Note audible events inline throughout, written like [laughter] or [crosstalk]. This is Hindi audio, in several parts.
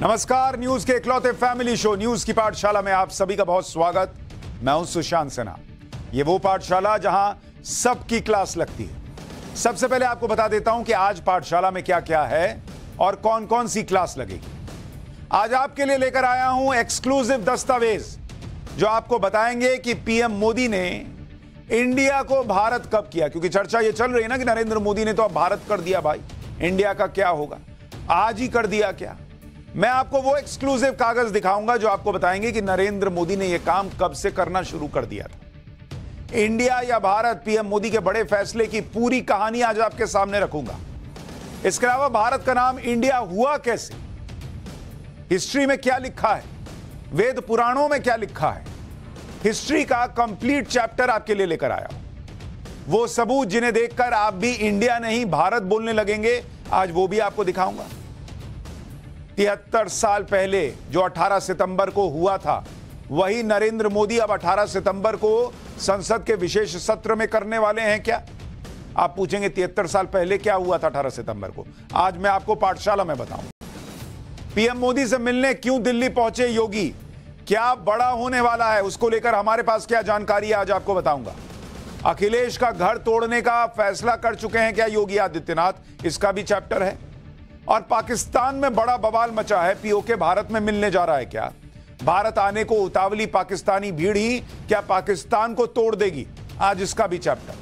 नमस्कार, न्यूज़ के इकलौते फैमिली शो, न्यूज़ की पाठशाला में आप सभी का बहुत स्वागत। मैं हूँ सुशांत सिन्हा। ये वो पाठशाला जहाँ सबकी क्लास लगती है। सबसे पहले आपको बता देता हूँ कि आज पाठशाला में क्या क्या है और कौन कौन सी क्लास लगेगी। आज आपके लिए लेकर आया हूँ एक्सक्लूसिव दस्तावेज़, जो आपको बताएँगे कि पीएम मोदी ने इंडिया को भारत कब किया। क्योंकि चर्चा ये चल रही है ना कि नरेंद्र मोदी ने तो अब भारत कर दिया भाई। इंडिया का क्या होगा? आज ही कर दिया क्या? मैं आपको वो एक्सक्लूसिव कागज़ दिखाऊँगा जो आपको बताएँगे कि नरेंद्र मोदी ने यह काम कब से करना शुरू कर दिया था। इंडिया या भारत, पीएम मोदी के बड़े फैसले की पूरी कहानी आज आपके सामने रखूँगा। इसके अलावा भारत का नाम इंडिया हुआ कैसे? हिस्ट्री में क्या लिखा है? वेद पुराणों में क्या लिखा है? हिस्ट्री का कंप्लीट चैप्टर आपके लिए लेकर आया वो सबूत जिन्हें देखकर आप भी इंडिया नहीं, भारत बोलने लगेंगे, आज वो भी आपको दिखाऊँगा। तिहत्तर साल पहले जो 18 सितंबर को हुआ था, वही नरेंद्र मोदी अब 18 सितंबर को संसद के विशेष सत्र में करने वाले हैं क्या? आप पूछेंगे तिहत्तर साल पहले क्या हुआ था 18 सितंबर को? आज मैं आपको पाठशाला में बताऊँ। पीएम मोदी से मिलने क्यों दिल्ली पहुँचे योगी? क्या बड़ा होने वाला है? उसको लेकर हमारे पास क्या जानकारी है? आज आपको बताऊँगा। अखिलेश का घर तोड़ने का फैसला कर चुके हैं क्या योगी आदित्यनाथ? इसका भी चैप्टर है। और पाकिस्तान में बड़ा बवाल मचा है, पीओके भारत में मिलने जा रहा है क्या? भारत आने को उतावली, पाकिस्तानी भीड़ ही क्या पाकिस्तान को तोड़ देगी? आज इसका भी चैप्टर।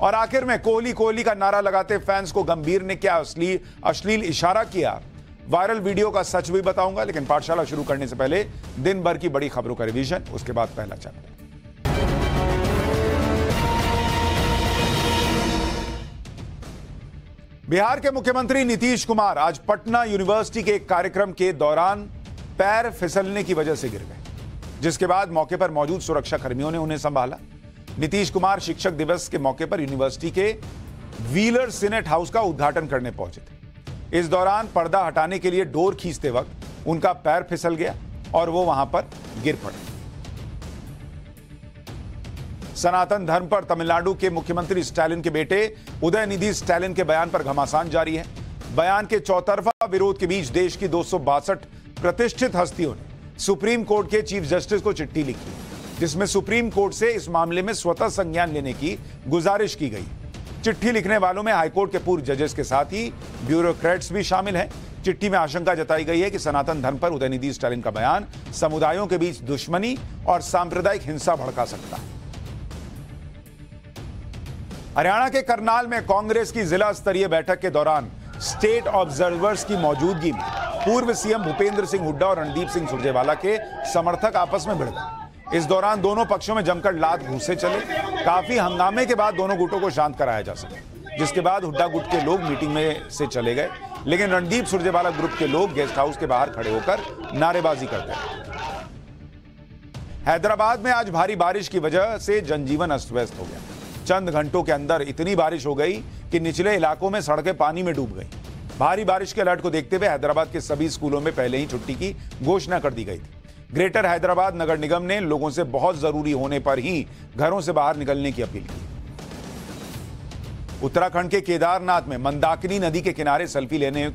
और आखिर में कोहली कोहली का नारा लगाते फैंस को गंभीर ने क्या असली, अश्लील इशारा किया? वायरल वीडियो का सच भी बताऊँगा, लेकिन पाठशाला शुरू करने से पहले दिन भर की बड़ी खबरों का रिवीजन, उसके बाद पहला चैप्टर। बिहार के मुख्यमंत्री नीतीश कुमार आज पटना यूनिवर्सिटी के एक कार्यक्रम के दौरान पैर फिसलने की वजह से गिर गए, जिसके बाद मौके पर मौजूद सुरक्षा कर्मियों ने उन्हें संभाला। नीतीश कुमार शिक्षक दिवस के मौके पर यूनिवर्सिटी के व्हीलर सिनेट हाउस का उद्घाटन करने पहुँचे थे। इस दौरान पर्दा हटाने के लिए डोर खींचते वक्त उनका पैर फिसल गया और वो वहाँ पर गिर पड़े। सनातन धर्म पर तमिलनाडु के मुख्यमंत्री स्टालिन के बेटे उदयनिधि स्टालिन के बयान पर घमासान जारी है। बयान के चौतरफा विरोध के बीच देश की दो सौ बासठ प्रतिष्ठित हस्तियों ने सुप्रीम कोर्ट के चीफ जस्टिस को चिट्ठी लिखी, जिसमें सुप्रीम कोर्ट से इस मामले में स्वतः संज्ञान लेने की गुजारिश की गई। चिट्ठी लिखने वालों में हाईकोर्ट के पूर्व जजेस के साथ ही ब्यूरोक्रेट्स भी शामिल हैं। चिट्ठी में आशंका जताई गई है कि सनातन धर्म पर उदयनिधि स्टालिन का बयान समुदायों के बीच दुश्मनी और सांप्रदायिक हिंसा भड़का सकता है। हरियाणा के करनाल में कांग्रेस की जिला स्तरीय बैठक के दौरान स्टेट ऑब्जर्वर्स की मौजूदगी में पूर्व सीएम भूपेंद्र सिंह हुड्डा और रणदीप सिंह सुरजेवाला के समर्थक आपस में भिड़ गए। इस दौरान दोनों पक्षों में जमकर लात घूसे चले। काफ़ी हंगामे के बाद दोनों गुटों को शांत कराया जा सके, जिसके बाद हुड्डा गुट के लोग मीटिंग में से चले गए। लेकिन रणदीप सुरजेवाला ग्रुप के लोग गेस्ट हाउस के बाहर खड़े होकर नारेबाजी करते रहे। हैदराबाद में आज भारी बारिश की वजह से जनजीवन अस्त व्यस्त हो गया। चंद घंटों के अंदर इतनी बारिश हो गई कि निचले इलाकों में सड़कें पानी में डूब गई। भारी बारिश के अलर्ट को देखते हुए हैदराबाद के सभी स्कूलों में पहले ही छुट्टी की घोषणा कर दी गई थी। ग्रेटर हैदराबाद नगर निगम ने लोगों से बहुत ज़रूरी होने पर ही घरों से बाहर निकलने की अपील की। उत्तराखंड के केदारनाथ में मंदाकिनी नदी के किनारे सेल्फी लेने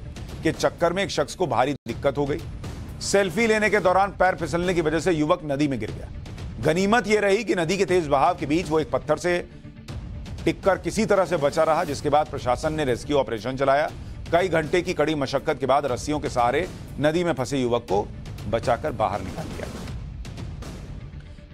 के चक्कर में एक शख्स को भारी दिक्कत हो गई। सेल्फी लेने के दौरान पैर फिसलने की वजह से युवक नदी में गिर गया। गनीमत यह रही कि नदी के तेज बहाव के बीच वो एक पत्थर से टिककर किसी तरह से बचा रहा, जिसके बाद प्रशासन ने रेस्क्यू ऑपरेशन चलाया। कई घंटे की कड़ी मशक्कत के बाद रस्सियों के सहारे नदी में फंसे युवक को बचाकर बाहर निकाल लिया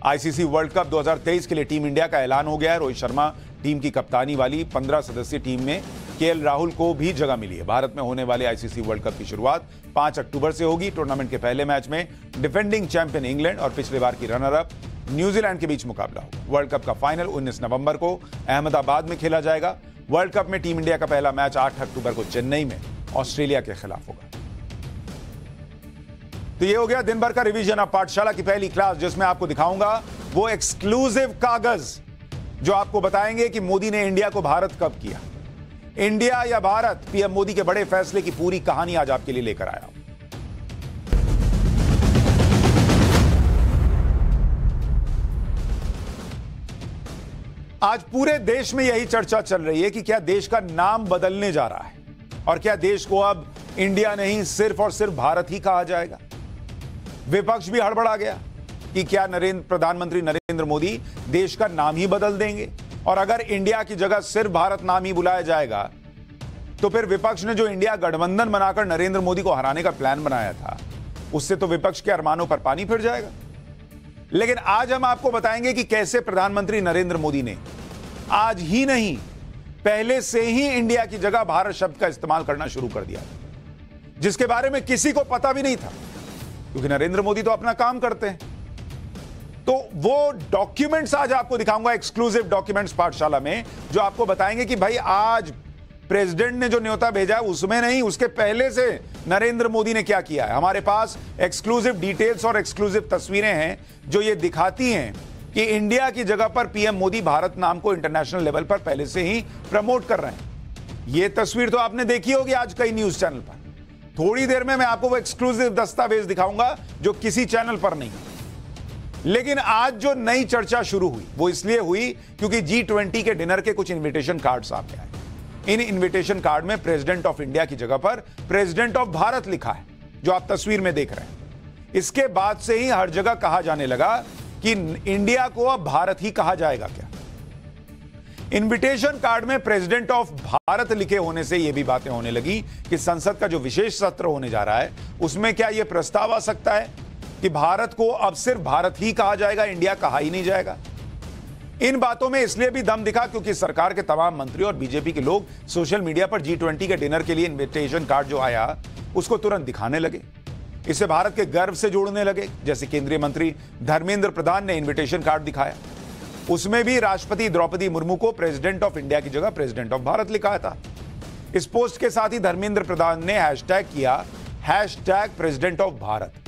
आईसीसी वर्ल्ड कप 2023 के लिए टीम इंडिया का ऐलान हो गया है। रोहित शर्मा टीम की कप्तानी वाली 15 सदस्यीय टीम में के राहुल को भी जगह मिली है। भारत में होने वाले आईसीसी वर्ल्ड कप की शुरुआत 5 अक्टूबर से होगी। टूर्नामेंट के पहले मैच में डिफेंडिंग चैंपियन इंग्लैंड और पिछले बार की रनर अप न्यूजीलैंड के बीच मुकाबला होगा। वर्ल्ड कप का फाइनल 19 नवंबर को अहमदाबाद में खेला जाएगा। वर्ल्ड कप में टीम इंडिया का पहला मैच 8 अक्टूबर को चेन्नई में ऑस्ट्रेलिया के खिलाफ होगा। तो ये हो गया दिन भर का रिवीजन ऑफ़ पाठशाला की पहली क्लास, जिसमें आपको दिखाऊँगा वो एक्सक्लूसिव कागज़ जो आपको बताएँगे कि मोदी ने इंडिया को भारत कब किया। इंडिया या भारत? पीएम मोदी के बड़े फैसले की पूरी कहानी आज आपके लिए लेकर आया आज पूरे देश में यही चर्चा चल रही है कि क्या देश का नाम बदलने जा रहा है और क्या देश को अब इंडिया नहीं, सिर्फ़ और सिर्फ़ भारत ही कहा जाएगा? विपक्ष भी हड़बड़ा गया कि क्या नरेंद्र, प्रधानमंत्री नरेंद्र मोदी देश का नाम ही बदल देंगे? और अगर इंडिया की जगह सिर्फ़ भारत नाम ही बुलाया जाएगा तो फिर विपक्ष ने जो इंडिया गठबंधन बनाकर नरेंद्र मोदी को हराने का प्लान बनाया था, उससे तो विपक्ष के अरमानों पर पानी फिर जाएगा। लेकिन आज हम आपको बताएँगे कि कैसे प्रधानमंत्री नरेंद्र मोदी ने आज ही नहीं, पहले से ही इंडिया की जगह भारत शब्द का इस्तेमाल करना शुरू कर दिया जिसके बारे में किसी को पता भी नहीं था, क्योंकि नरेंद्र मोदी तो अपना काम करते हैं। तो वो डॉक्यूमेंट्स आज आपको दिखाऊँगा एक्सक्लूसिव डॉक्यूमेंट्स पाठशाला में, जो आपको बताएँगे कि भाई आज प्रेसिडेंट ने जो न्योता भेजा उसमें नहीं, उसके पहले से नरेंद्र मोदी ने क्या किया है? हमारे पास एक्सक्लूसिव डिटेल्स और एक्सक्लूसिव तस्वीरें हैं, जो ये दिखाती हैं कि इंडिया की जगह पर पीएम मोदी भारत नाम को इंटरनेशनल लेवल पर पहले से ही प्रमोट कर रहे हैं। ये तस्वीर तो आपने देखी होगी आज कई न्यूज़ चैनल पर। थोड़ी देर में मैं आपको वो एक्सक्लूसिव दस्तावेज़ दिखाऊँगा, जो किसी चैनल पर नहीं लेकिन आज जो नई चर्चा शुरू हुई, वो इसलिए हुई क्योंकि जी ट्वेंटी के डिनर के कुछ इन्विटेशन कार्ड आपके आए। इन इन्विटेशन कार्ड में प्रेसिडेंट ऑफ़ इंडिया की जगह पर प्रेसिडेंट ऑफ़ भारत लिखा है, जो आप तस्वीर में देख रहे हैं। इसके बाद से ही हर जगह कहा जाने लगा कि इंडिया को अब भारत ही कहा जाएगा क्या। इनविटेशन कार्ड में प्रेसिडेंट ऑफ़ भारत लिखे होने से यह भी बातें होने लगी कि संसद का जो विशेष सत्र होने जा रहा है, उसमें क्या यह प्रस्ताव आ सकता है कि भारत को अब सिर्फ़ भारत ही कहा जाएगा इंडिया कहा ही नहीं जाएगा? इन बातों में इसलिए भी दम दिखा क्योंकि सरकार के तमाम मंत्री और बीजेपी के लोग सोशल मीडिया पर जी ट्वेंटी के डिनर के लिए इन्विटेशन कार्ड जो आया, उसको तुरंत दिखाने लगे। इसे भारत के गर्व से जोड़ने लगे, जैसे केंद्रीय मंत्री धर्मेंद्र प्रधान ने इन्विटेशन कार्ड दिखाया। उसमें भी राष्ट्रपति द्रौपदी मुर्मू को प्रेसिडेंट ऑफ़ इंडिया की जगह प्रेसिडेंट ऑफ़ भारत लिखा था। इस पोस्ट के साथ ही धर्मेंद्र प्रधान ने हैशटैग किया हैशटैग प्रेसिडेंट ऑफ़ भारत।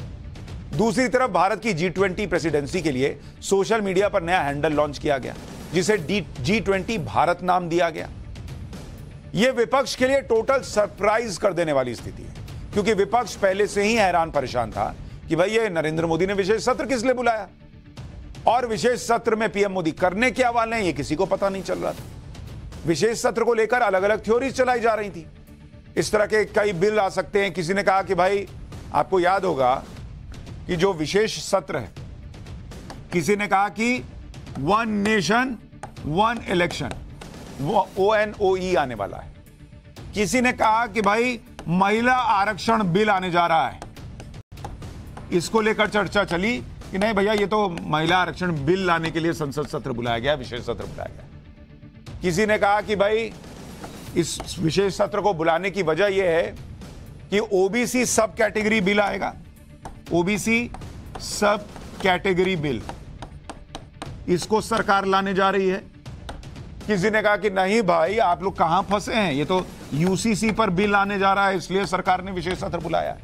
दूसरी तरफ़ भारत की जी ट्वेंटी प्रेसिडेंसी के लिए सोशल मीडिया पर नया हैंडल लॉन्च किया गया, जिसे जी ट्वेंटी भारत नाम दिया गया। यह विपक्ष के लिए टोटल सरप्राइज़ कर देने वाली स्थिति है, क्योंकि विपक्ष पहले से ही हैरान परेशान था कि भाई ये नरेंद्र मोदी ने विशेष सत्र किस लिए बुलाया? और विशेष सत्र में पीएम मोदी करने क्या वाले हैं, ये किसी को पता नहीं चल रहा था। विशेष सत्र को लेकर अलग अलग थ्योरीज चलाई जा रही थी। इस तरह के कई बिल आ सकते हैं। किसी ने कहा कि भाई, आपको याद होगा कि जो विशेष सत्र है, किसी ने कहा कि वन नेशन वन इलेक्शन वो ओ एन ओ ई आने वाला है। किसी ने कहा कि भाई, महिला आरक्षण बिल आने जा रहा है। इसको लेकर चर्चा चली कि नहीं भैया, ये तो महिला आरक्षण बिल लाने के लिए संसद सत्र बुलाया गया, विशेष सत्र बुलाया गया। किसी ने कहा कि भाई, इस विशेष सत्र को बुलाने की वजह यह है कि ओबीसी सब कैटेगरी बिल आएगा। ओबीसी सब कैटेगरी बिल इसको सरकार लाने जा रही है। किसी ने कहा कि नहीं भाई, आप लोग कहाँ फंसे हैं? ये तो यूसीसी पर बिल आने जा रहा है, इसलिए सरकार ने विशेष सत्र बुलाया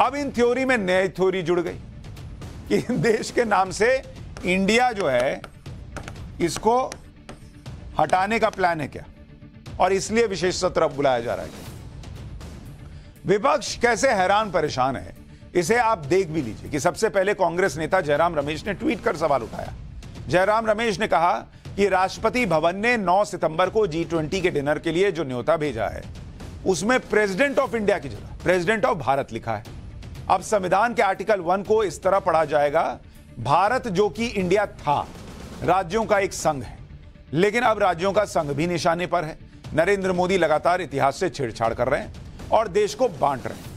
अब इन थ्योरी में नई थ्योरी जुड़ गई कि देश के नाम से इंडिया जो है, इसको हटाने का प्लान है क्या? और इसलिए विशेष सत्र अब बुलाया जा रहा है विपक्ष कैसे हैरान परेशान है? इसे आप देख भी लीजिए कि सबसे पहले कांग्रेस नेता जयराम रमेश ने ट्वीट कर सवाल उठाया। जयराम रमेश ने कहा कि राष्ट्रपति भवन ने 9 सितंबर को जी ट्वेंटी के डिनर के लिए जो न्योता भेजा है, उसमें प्रेसिडेंट ऑफ़ इंडिया की जगह, प्रेसिडेंट ऑफ़ भारत लिखा है। अब संविधान के आर्टिकल वन को इस तरह पढ़ा जाएगा, भारत जो कि इंडिया था, राज्यों का एक संघ है, लेकिन अब राज्यों का संघ भी निशाने पर है। नरेंद्र मोदी लगातार इतिहास से छेड़छाड़ कर रहे हैं और देश को बांट रहे हैं।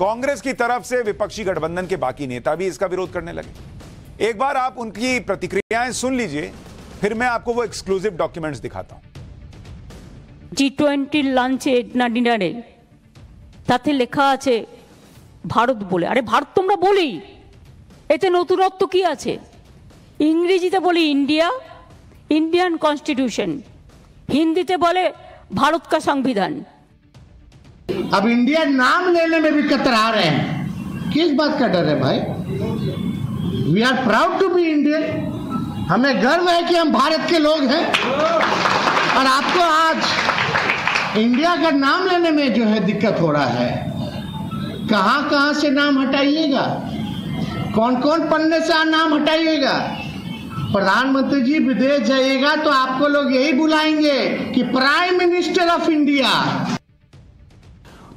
कांग्रेस की तरफ से विपक्षी गठबंधन के बाकी नेता भी इसका विरोध करने लगे एक बार आप उनकी प्रतिक्रियाएं सुन लीजिए फिर मैं आपको वो एक्सक्लूसिव डॉक्यूमेंट्स दिखाता हूं জি টোয়েন্টির লাঞ্চে না ডিনারে তাতে লেখা আছে ভারত বলে আরে ভারত তোমরা বলি এতে নতুনত্ব কি আছে ইংরেজিতে বলি ইন্ডিয়া ইন্ডিয়ান কনস্টিটিউশন হিন্দিতে বলে ভারত কা সংবিধান अब इंडिया नाम लेने में भी कतरा रहे हैं। किस बात का डर है भाई? We are proud to be Indian हमें गर्व है कि हम भारत के लोग हैं। और आपको आज इंडिया का नाम लेने में जो है दिक्कत हो रहा है। कहाँ कहाँ से नाम हटाइएगा? कौन कौन पन्ने से नाम हटाइएगा? प्रधानमंत्री जी, विदेश जाइएगा तो आपको लोग यही बुलाएँगे कि प्राइम मिनिस्टर ऑफ़ इंडिया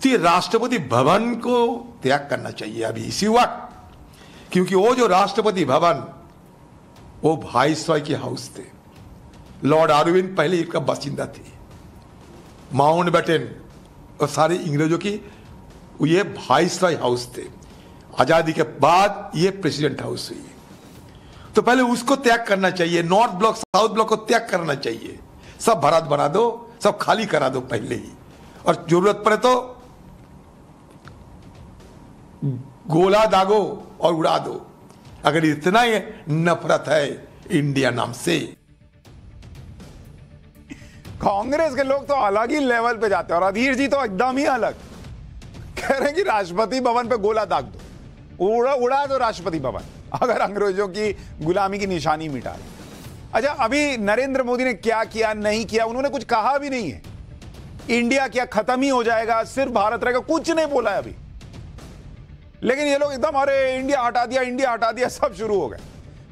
ये राष्ट्रपति भवन को त्याग करना चाहिए अभी इसी वक्त। क्योंकि वो जो राष्ट्रपति भवन, वो भाईसराय के हाउस थे। लॉर्ड अरविंद पहले इसका बासिंदा थे। माउंट बैटन और सारे अंग्रेज़ों की ये भाईसराय हाउस थे। आज़ादी के बाद ये प्रेसिडेंट हाउस हुई। तो पहले उसको त्याग करना चाहिए, नॉर्थ ब्लॉक, साउथ ब्लॉक को त्याग करना चाहिए। सब भारत बना दो, सब खाली करा दो पहले ही। और ज़रूरत पड़े तो गोला दागो और उड़ा दो। अगर इतना ही नफरत है इंडिया नाम से। कांग्रेस के लोग तो अलग ही लेवल पे जाते हैं और अधीर जी तो एकदम ही अलग। कह रहे हैं कि राष्ट्रपति भवन पे गोला दाग दो। उड़ा उड़ा दो राष्ट्रपति भवन, अगर अंग्रेज़ों की गुलामी की निशानी मिटा दे। अच्छा अभी नरेंद्र मोदी ने क्या किया, नहीं किया, उन्होंने कुछ कहा भी नहीं है। इंडिया क्या खत्म ही हो जाएगा, सिर्फ़ भारत रहेगा, कुछ नहीं बोला है अभी। लेकिन ये लोग एकदम, अरे, इंडिया हटा दिया, इंडिया हटा दिया, सब शुरू हो गए।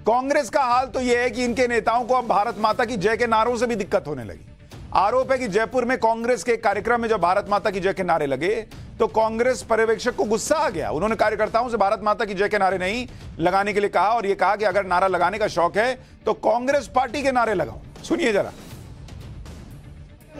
कांग्रेस का हाल तो यह है कि इनके नेताओं को अब भारत माता की जय के नारों से भी दिक्कत होने लगी। आरोप है कि जयपुर में कांग्रेस के कार्यक्रम में जब भारत माता की जय के नारे लगे तो कांग्रेस पर्यवेक्षक को गुस्सा आ गया। उन्होंने कार्यकर्ताओं से भारत माता की जय के नारे नहीं लगाने के लिए कहा और यह कहा कि अगर नारा लगाने का शौक है तो कांग्रेस पार्टी के नारे लगाओ। सुनिए जरा।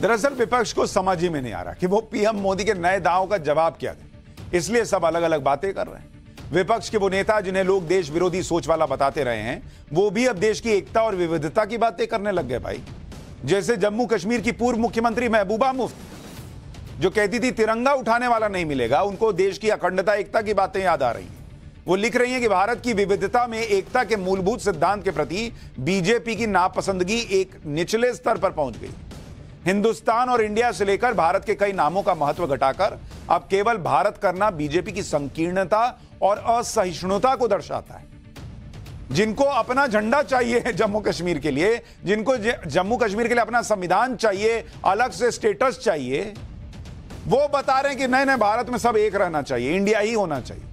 दरअसल विपक्ष को समझ ही में नहीं आ रहा कि वो पीएम मोदी के नए दावों का जवाब क्या दे। इसलिए सब अलग अलग बातें कर रहे हैं। विपक्ष के वो नेता जिन्हें लोग देश विरोधी सोच वाला बताते रहे हैं, वो भी अब देश की एकता और विविधता की बातें करने लग गए भाई। जैसे जम्मू कश्मीर की पूर्व मुख्यमंत्री महबूबा मुफ़्त, जो कहती थी, तिरंगा उठाने वाला नहीं मिलेगा, उनको देश की अखंडता, एकता की बातें याद आ रही वो लिख रही हैं कि भारत की विविधता में एकता के मूलभूत सिद्धांत के प्रति बीजेपी की नापसंदगी एक निचले स्तर पर पहुँच गई। हिंदुस्तान और इंडिया से लेकर भारत के कई नामों का महत्व घटाकर अब केवल भारत करना बीजेपी की संकीर्णता और असहिष्णुता को दर्शाता है। जिनको अपना झंडा चाहिए जम्मू कश्मीर के लिए, जिनको जम्मू कश्मीर के लिए अपना संविधान चाहिए, अलग से स्टेटस चाहिए, वो बता रहे हैं कि नए नए भारत में सब एक रहना चाहिए, इंडिया ही होना चाहिए।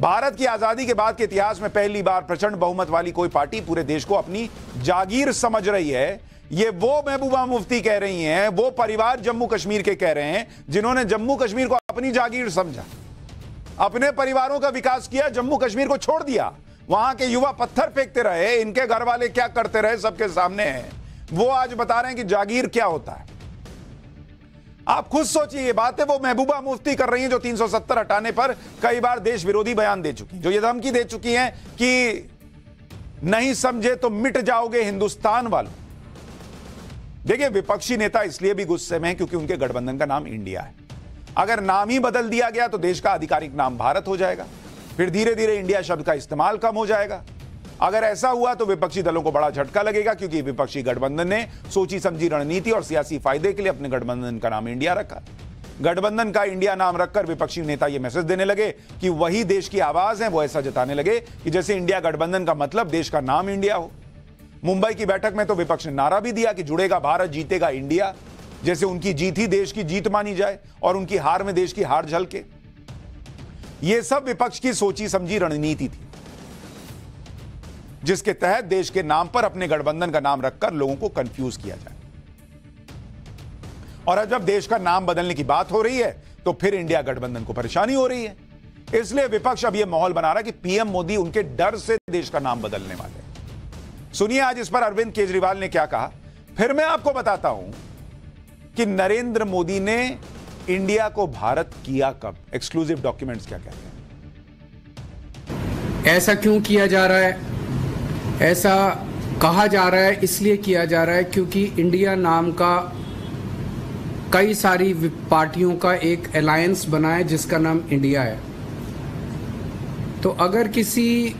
भारत की आज़ादी के बाद के इतिहास में पहली बार प्रचंड बहुमत वाली कोई पार्टी पूरे देश को अपनी जागीर समझ रही है। ये वो महबूबा मुफ्ती कह रही हैं, वो परिवार जम्मू कश्मीर के कह रहे हैं, जिन्होंने जम्मू कश्मीर को अपनी जागीर समझा। अपने परिवारों का विकास किया, जम्मू कश्मीर को छोड़ दिया। वहाँ के युवा पत्थर फेंकते रहे, इनके घर वाले क्या करते रहे, सबके सामने है। वो आज बता रहे हैं कि जागीर क्या होता है। आप खुद सोचिए, ये बातें वो महबूबा मुफ्ती कर रही हैं जो 370 हटाने पर कई बार देश विरोधी बयान दे चुकी जो ये धमकी दे चुकी हैं कि नहीं समझे तो मिट जाओगे हिंदुस्तान वालों। देखिए, विपक्षी नेता इसलिए भी गुस्से में है क्योंकि उनके गठबंधन का नाम इंडिया है। अगर नाम ही बदल दिया गया तो देश का आधिकारिक नाम भारत हो जाएगा। फिर धीरे धीरे इंडिया शब्द का इस्तेमाल कम हो जाएगा। अगर ऐसा हुआ तो विपक्षी दलों को बड़ा झटका लगेगा, क्योंकि विपक्षी गठबंधन ने सोची समझी रणनीति और सियासी फ़ायदे के लिए अपने गठबंधन का नाम इंडिया रखा। गठबंधन का इंडिया नाम रखकर विपक्षी नेता यह मैसेज देने लगे कि वही देश की आवाज़ है, वो ऐसा जताने लगे कि जैसे इंडिया गठबंधन का मतलब देश का नाम इंडिया हो। मुंबई की बैठक में तो विपक्ष ने नारा भी दिया कि जुड़ेगा भारत, जीतेगा इंडिया। जैसे उनकी जीत ही देश की जीत मानी जाए और उनकी हार में देश की हार झलके। यह सब विपक्ष की सोची समझी रणनीति थी। जिसके तहत देश के नाम पर अपने गठबंधन का नाम रखकर लोगों को कंफ्यूज किया जाए। और अब जब देश का नाम बदलने की बात हो रही है तो फिर इंडिया गठबंधन को परेशानी हो रही है। इसलिए विपक्ष अब यह माहौल बना रहा है कि पीएम मोदी उनके डर से देश का नाम बदलने वाले सुनिए आज इस पर अरविंद केजरीवाल ने क्या कहा। फिर मैं आपको बताता हूँ कि नरेंद्र मोदी ने इंडिया को भारत किया कब? एक्सक्लूसिव डॉक्यूमेंट्स क्या कहते हैं? ऐसा क्यों किया जा रहा है? ऐसा कहा जा रहा है, इसलिए किया जा रहा है क्योंकि इंडिया नाम का कई सारी पार्टियों का एक अलायंस बना है जिसका नाम इंडिया है। तो अगर किसी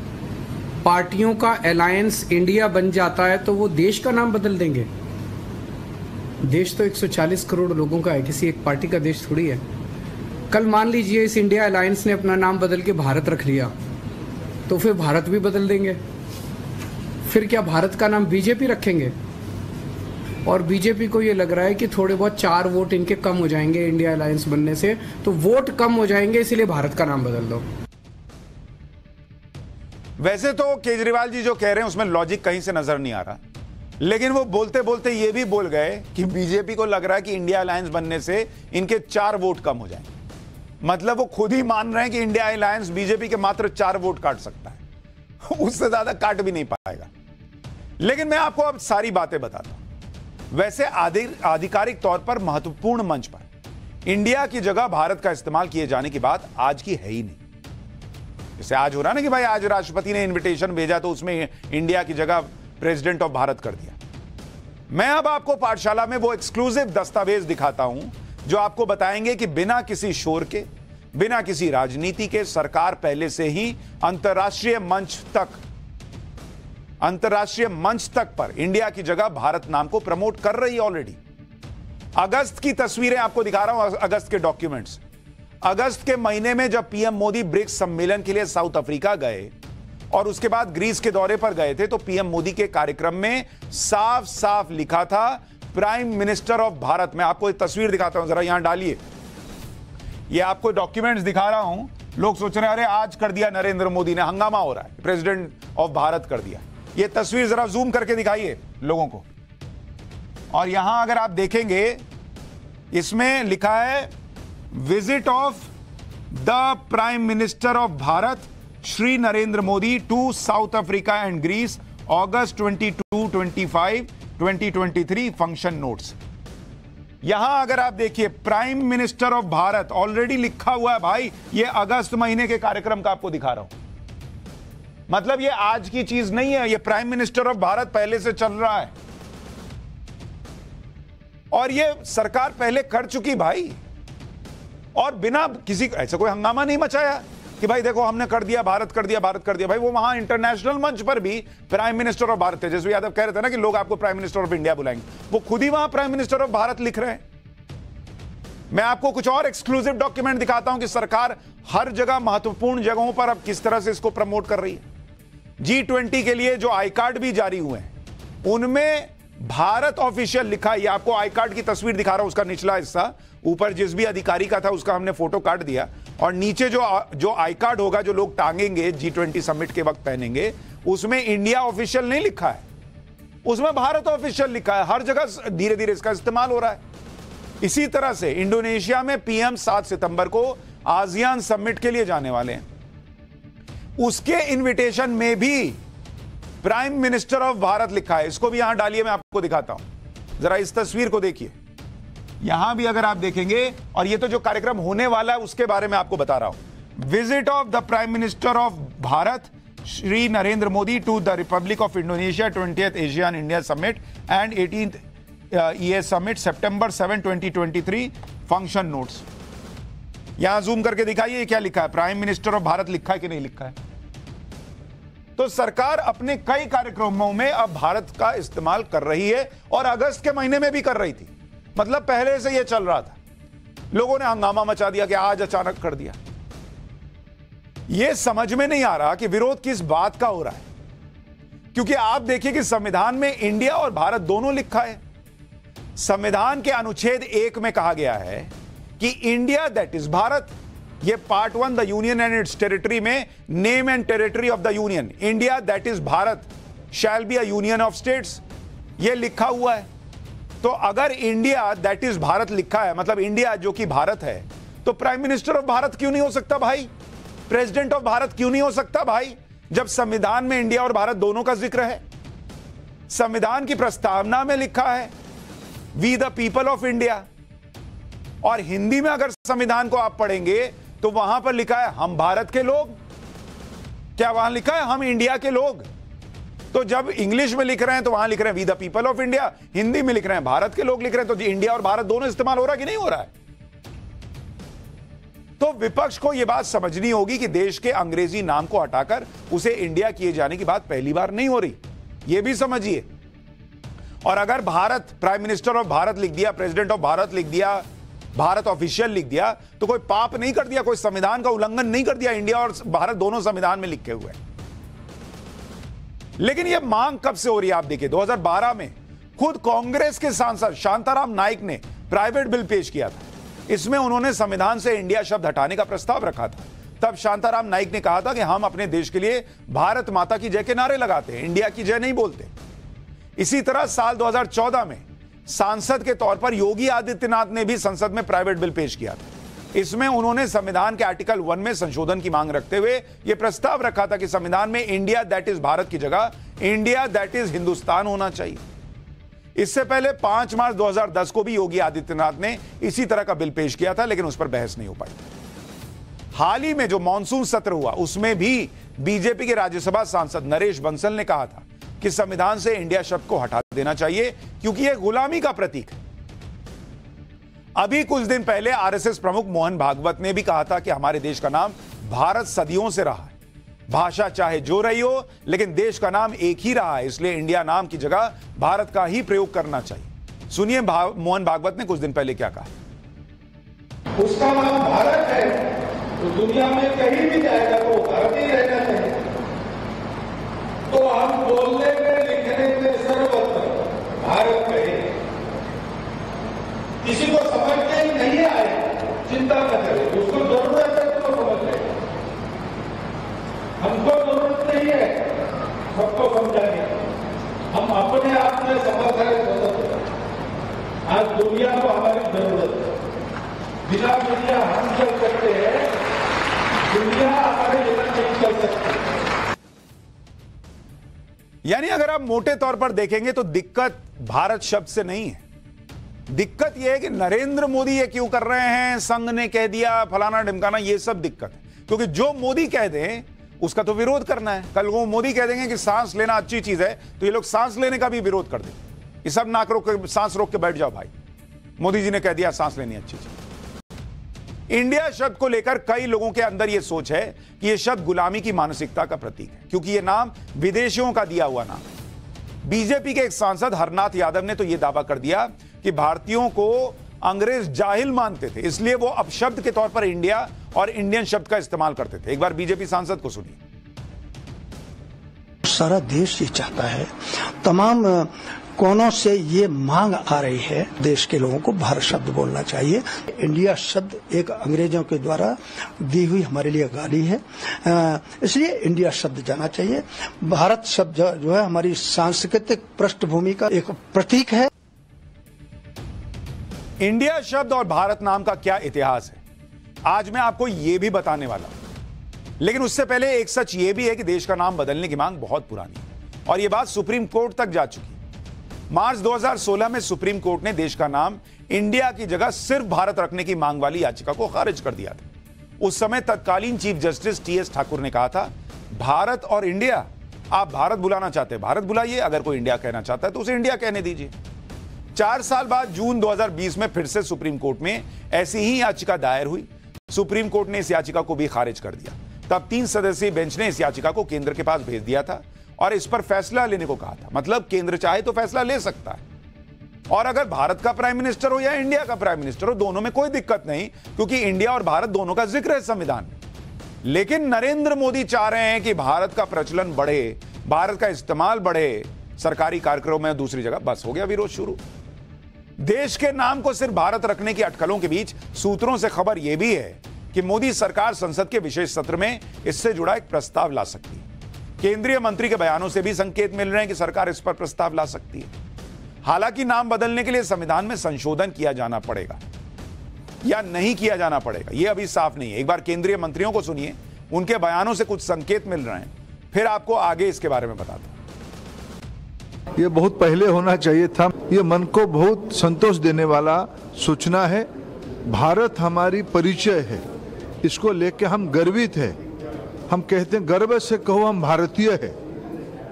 पार्टियों का अलायंस इंडिया बन जाता है तो वो देश का नाम बदल देंगे। देश तो 140 करोड़ लोगों का है, किसी एक पार्टी का देश थोड़ी है। कल मान लीजिए इस इंडिया अलायंस ने अपना नाम बदल के भारत रख लिया तो फिर भारत भी बदल देंगे। फिर क्या भारत का नाम बीजेपी रखेंगे? और बीजेपी को ये लग रहा है कि थोड़े बहुत चार वोट इनके कम हो जाएँगे इंडिया अलायंस बनने से। तो वोट कम हो जाएँगे, इसीलिए भारत का नाम बदल दो। वैसे तो केजरीवाल जी जो कह रहे हैं, उसमें लॉजिक कहीं से नज़र नहीं आ रहा। लेकिन वो बोलते बोलते ये भी बोल गए कि बीजेपी को लग रहा है कि इंडिया अलायंस बनने से इनके चार वोट कम हो जाएँगे। मतलब वो खुद ही मान रहे हैं कि इंडिया अलायंस बीजेपी के मात्र चार वोट काट सकता है। [laughs] उससे ज़्यादा काट भी नहीं पाएगा। लेकिन मैं आपको अब सारी बातें बताता हूँ। वैसे आधिकारिक तौर पर महत्वपूर्ण मंच पर इंडिया की जगह भारत का इस्तेमाल किए जाने की बात आज की है ही नहीं। जैसे आज हो रहा ना कि भाई आज राष्ट्रपति ने इनविटेशन भेजा तो उसमें इंडिया की जगह प्रेसिडेंट ऑफ़ भारत कर दिया। मैं अब आपको पाठशाला में वो एक्सक्लूसिव दस्तावेज़ दिखाता हूँ, जो आपको बताएँगे कि बिना किसी शोर के, बिना किसी राजनीति के सरकार पहले से ही अंतर्राष्ट्रीय मंच तक अंतर्राष्ट्रीय मंच तक पर इंडिया की जगह भारत नाम को प्रमोट कर रही ऑलरेडी अगस्त की तस्वीरें आपको दिखा रहा हूँ अगस्त के डॉक्यूमेंट्स अगस्त के महीने में जब पीएम मोदी ब्रिक्स सम्मेलन के लिए साउथ अफ्रीका गए और उसके बाद ग्रीस के दौरे पर गए थे तो पीएम मोदी के कार्यक्रम में साफ़ साफ़ लिखा था प्राइम मिनिस्टर ऑफ़ भारत मैं आपको एक तस्वीर दिखाता हूँ, जरा यहाँ डालिए। ये आपको डॉक्यूमेंट्स दिखा रहा हूँ। लोग सोच रहे हैं, अरे आज कर दिया नरेंद्र मोदी ने, हंगामा हो रहा है। प्रेसिडेंट ऑफ़ भारत कर दिया। ये तस्वीर जरा जूम करके दिखाइए लोगों को और यहाँ अगर आप देखेंगे इसमें लिखा है visit of the Prime Minister of Bharat, Shri Narendra Modi, to South Africa and Greece, August 22, 25, 2023, function notes. यहाँ अगर आप देखिए prime minister of Bharat already लिखा हुआ है भाई ये अगस्त महीने के कार्यक्रम का आपको दिखा रहा हूँ मतलब ये आज की चीज़ नहीं है, ये प्राइम मिनिस्टर ऑफ़ भारत पहले से चल रहा है। और ये सरकार पहले कर चुकी भाई। और बिना किसी ऐसा कोई हंगामा नहीं मचाया कि भाई देखो हमने कर दिया, भारत कर दिया, भारत कर दिया। भाई वो वहाँ इंटरनेशनल मंच पर भी prime minister of Bharat Tejashwi Yadav कह रहे थे ना कि लोग आपको प्राइम मिनिस्टर ऑफ़ इंडिया बुलाएँगे। वो खुद ही वहाँ प्राइम मिनिस्टर ऑफ़ भारत लिख रहे हैं। मैं आपको कुछ और एक्सक्लूसिव डॉक्यूमेंट दिखाता हूँ कि सरकार हर जगह महत्वपूर्ण जगहों पर अब किस तरह से इसको प्रमोट कर रही है। जी ट्वेंटी के लिए जो आई कार्ड भी जारी हुए हैं, उनमें भारत ऑफिशियल लिखा ये आपको आई कार्ड की तस्वीर दिखा रहा हूँ, उसका निचला हिस्सा, ऊपर जिस भी अधिकारी का था, उसका हमने फ़ोटो काट दिया। और नीचे जो जो आई कार्ड होगा, जो लोग टांगेंगे जी ट्वेंटी समिट के वक्त पहनेंगे, उसमें इंडिया ऑफिशियल नहीं लिखा है। उसमें भारत ऑफिशियल लिखा है। हर जगह धीरे धीरे इसका इस्तेमाल हो रहा है। इसी तरह से इंडोनेशिया में पीएम सात सितंबर को आसियान समिट के लिए जाने वाले हैं। उसके इनविटेशन में भी प्राइम मिनिस्टर ऑफ़ भारत लिखा है। इसको भी यहाँ डालिए, मैं आपको दिखाता हूँ। जरा इस तस्वीर को देखिए। यहाँ भी अगर आप देखेंगे, और ये तो जो कार्यक्रम होने वाला है, उसके बारे में आपको बता रहा हूँ। Visit of the prime minister of Bharat Shri Narendra Modi to the republic of Indonesia twenty ASEAN India summit and eighteen E summit September seven twenty function notes यहाँ जूम करके दिखाइए क्या लिखा है? प्राइम मिनिस्टर ऑफ़ भारत लिखा है कि नहीं लिखा है? तो सरकार अपने कई कार्यक्रमों में अब भारत का इस्तेमाल कर रही है और अगस्त के महीने में भी कर रही थी। मतलब पहले से यह चल रहा था। लोगों ने हंगामा मचा दिया कि आज अचानक कर दिया। यह समझ में नहीं आ रहा कि विरोध किस बात का हो रहा है। क्योंकि आप देखिए कि संविधान में इंडिया और भारत दोनों लिखा है। संविधान के अनुच्छेद एक में कहा गया है कि इंडिया दैट इज़ भारत ये part one the union and its territory में name and territory of the union India that is Bharat shall be a union of states ये लिखा हुआ है। तो अगर इंडिया दैट इज़ भारत लिखा है मतलब इंडिया जो कि भारत है तो प्राइम मिनिस्टर ऑफ़ भारत क्यों नहीं हो सकता भाई? प्रेसिडेंट ऑफ़ भारत क्यों नहीं हो सकता भाई? जब संविधान में इंडिया और भारत दोनों का ज़िक्र है। संविधान की प्रस्तावना में लिखा है we the people of India और हिंदी में अगर संविधान को आप पढ़ेंगे तो वहाँ पर लिखा है, हम भारत के लोग। क्या वहाँ लिखा है, हम इंडिया के लोग? तो जब इंग्लिश में लिख रहे हैं तो वहाँ लिख रहे हैं we the people of India Hindi में लिख रहे हैं, भारत के लोग लिख रहे हैं तो इंडिया और भारत दोनों इस्तेमाल हो रहा है कि नहीं हो रहा है? तो विपक्ष को यह बात समझनी होगी कि देश के अंग्रेज़ी नाम को हटाकर उसे इंडिया किए जाने की बात पहली बार नहीं हो रही। यह भी समझिए। और अगर Bharat prime minister of Bharat लिख दिया प्रेसिडेंट ऑफ़ भारत लिख दिया भारत ऑफिशियल लिख दिया तो कोई पाप नहीं कर दिया, कोई संविधान का उल्लंघन नहीं कर दिया इंडिया और भारत दोनों संविधान में लिखे हुए लेकिन यह मांग कब से हो रही है, आप देखिए 2012 में खुद कांग्रेस के सांसद शांताराम नाइक ने प्राइवेट बिल पेश किया था। इसमें उन्होंने संविधान से इंडिया शब्द हटाने का प्रस्ताव रखा था। तब शांताराम नाइक ने कहा था कि हम अपने देश के लिए भारत माता की जय के नारे लगाते हैं, इंडिया की जय नहीं बोलते। इसी तरह साल 2014 में सांसद के तौर पर योगी आदित्यनाथ ने भी संसद में प्राइवेट बिल पेश किया था। इसमें उन्होंने संविधान के आर्टिकल वन में संशोधन की मांग रखते हुए यह प्रस्ताव रखा था कि संविधान में इंडिया दैट इज़ भारत की जगह, इंडिया दैट इज़ हिंदुस्तान होना चाहिए। इससे पहले 5 मार्च 2010 को भी योगी आदित्यनाथ ने इसी तरह का बिल पेश किया था, लेकिन उस पर बहस नहीं हो पाई। हाल ही में जो मानसून सत्र हुआ, उसमें भी बीजेपी के राज्यसभा सांसद नरेश बंसल ने कहा था कि संविधान से इंडिया शब्द को हटा देना चाहिए क्योंकि यह गुलामी का प्रतीक है। अभी कुछ दिन पहले आरएसएस प्रमुख मोहन भागवत ने भी कहा था कि हमारे देश का नाम भारत सदियों से रहा है। भाषा चाहे जो रही हो लेकिन देश का नाम एक ही रहा है इसलिए इंडिया नाम की जगह भारत का ही प्रयोग करना चाहिए। सुनिए भाव, मोहन भागवत ने कुछ दिन पहले क्या कहा। उसका नाम भारत है तो दुनिया में कहीं भी जाएगा तो भारत ही रहना चाहिए तो हम बोलने में लिखने में सर्वत्र भारत कहें किसी को समझ के ही नहीं आए चिंता न करें उसको ज़रूरत है तो समझ लेगा हमको ज़रूरत नहीं है सबको समझाने हम अपने आप में समर्थ है स्वतंत्र आज दुनिया को हमारी ज़रूरत है। बिना दुनिया हम चल सकते हैं, दुनिया हमारे बिना नहीं चल सकती। यानी अगर आप मोटे तौर पर देखेंगे तो दिक्कत भारत शब्द से नहीं है। दिक्कत यह है कि नरेंद्र मोदी ये क्यों कर रहे हैं, संघ ने कह दिया, फलाना ढिमकाना, ये सब दिक्कत है। क्योंकि जो मोदी कह दें, उसका तो विरोध करना है। कल वो मोदी कह देंगे कि सांस लेना अच्छी चीज़ है तो ये लोग सांस लेने का भी विरोध कर देंगे। ये सब नाक रोक सांस रोक के बैठ जाओ भाई। मोदी जी ने कह दिया, सांस लेनी अच्छी चीज़। इंडिया शब्द को लेकर कई लोगों के अंदर यह सोच है कि यह शब्द गुलामी की मानसिकता का प्रतीक है, क्योंकि यह नाम विदेशियों का दिया हुआ नाम बीजेपी के एक सांसद हरनाथ यादव ने तो यह दावा कर दिया कि भारतीयों को अंग्रेज़ जाहिल मानते थे, इसलिए वो अपशब्द के तौर पर इंडिया और इंडियन शब्द का इस्तेमाल करते थे। एक बार बीजेपी सांसद को सुनिए। सारा देश ये चाहता है, तमाम कोनों से ये मांग आ रही है? देश के लोगों को भारत शब्द बोलना चाहिए। इंडिया शब्द एक अंग्रेज़ों के द्वारा दी हुई हमारे लिए गाली है। इसलिए इंडिया शब्द जाना चाहिए। भारत शब्द जो है हमारी सांस्कृतिक पृष्ठभूमि का एक प्रतीक है। इंडिया शब्द और भारत नाम का क्या इतिहास है? आज मैं आपको यह भी बताने वाला लेकिन उससे पहले एक सच यह भी है कि देश का नाम बदलने की मांग बहुत पुरानी है। और यह बात सुप्रीम कोर्ट तक जा चुकी है। मार्च 2016 में सुप्रीम कोर्ट ने देश का नाम इंडिया की जगह सिर्फ़ भारत रखने की मांग वाली याचिका को खारिज कर दिया था। उस समय तत्कालीन chief justice T S Thakur ने कहा था, भारत और इंडिया, आप भारत बुलाना चाहते हैं। भारत बुलाइए, अगर कोई इंडिया कहना चाहता है तो उसे इंडिया कहने दीजिए। चार साल बाद जून 2020 में फिर से सुप्रीम कोर्ट में ऐसी ही याचिका दायर हुई। सुप्रीम कोर्ट ने इस याचिका को भी खारिज कर दिया। तब तीन सदस्यीय बेंच ने इस याचिका को केंद्र के पास भेज दिया था। और इस पर फैसला लेने को कहा था। मतलब केंद्र चाहे तो फैसला ले सकता है। और अगर भारत का प्राइम मिनिस्टर हो या इंडिया का प्राइम मिनिस्टर हो, दोनों में कोई दिक्कत नहीं, क्योंकि इंडिया और भारत दोनों का ज़िक्र है संविधान में। लेकिन नरेंद्र मोदी चाह रहे हैं कि भारत का प्रचलन बढ़े, भारत का इस्तेमाल बढ़े। सरकारी कार्यक्रमों में दूसरी जगह बस हो गया विरोध शुरू। देश के नाम को सिर्फ़ भारत रखने की अटकलों के बीच सूत्रों से खबर यह भी है कि मोदी सरकार संसद के विशेष सत्र में इससे जुड़ा एक प्रस्ताव ला सकती है। केंद्रीय मंत्री के बयानों से भी संकेत मिल रहे हैं कि सरकार इस पर प्रस्ताव ला सकती है। हालाँकि नाम बदलने के लिए संविधान में संशोधन किया जाना पड़ेगा। या नहीं किया जाना पड़ेगा यह अभी साफ़ नहीं है। एक बार केंद्रीय मंत्रियों को सुनिए, उनके बयानों से कुछ संकेत मिल रहे हैं। फिर आपको आगे इसके बारे में बताता ये बहुत पहले होना चाहिए था। ये मन को बहुत संतोष देने वाला सूचना है। भारत हमारी परिचय है। इसको लेके हम गर्वित है। हम कहते हैं, गर्व से कहो, हम भारतीय है।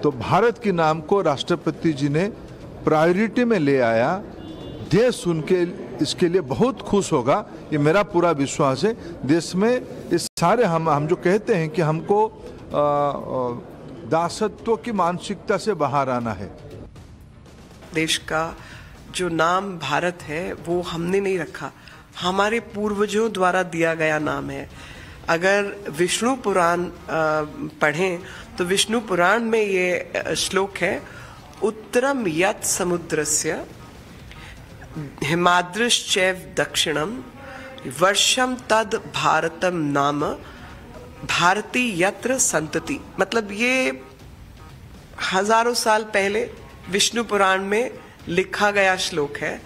तो भारत के नाम को राष्ट्रपति जी ने प्रायोरिटी में ले आया। देश सुन के, इसके लिए बहुत खुश होगा। ये मेरा पूरा विश्वास है। देश में इस सारे हम हम जो कहते हैं कि हमको दासत्व की मानसिकता से बाहर आना है। देश का जो नाम भारत है, वो हमने नहीं रखा। हमारे पूर्वजों द्वारा दिया गया नाम है। अगर विष्णु पुराण पढ़ें तो विष्णु पुराण में ये श्लोक है उत्तरम यत समुद्रस्य, हिमाद्रश्चैव दक्षिणम वर्षम तद भारतम नाम, भारती यत्र संतति मतलब ये हज़ारों साल पहले विष्णु पुराण में लिखा गया श्लोक है।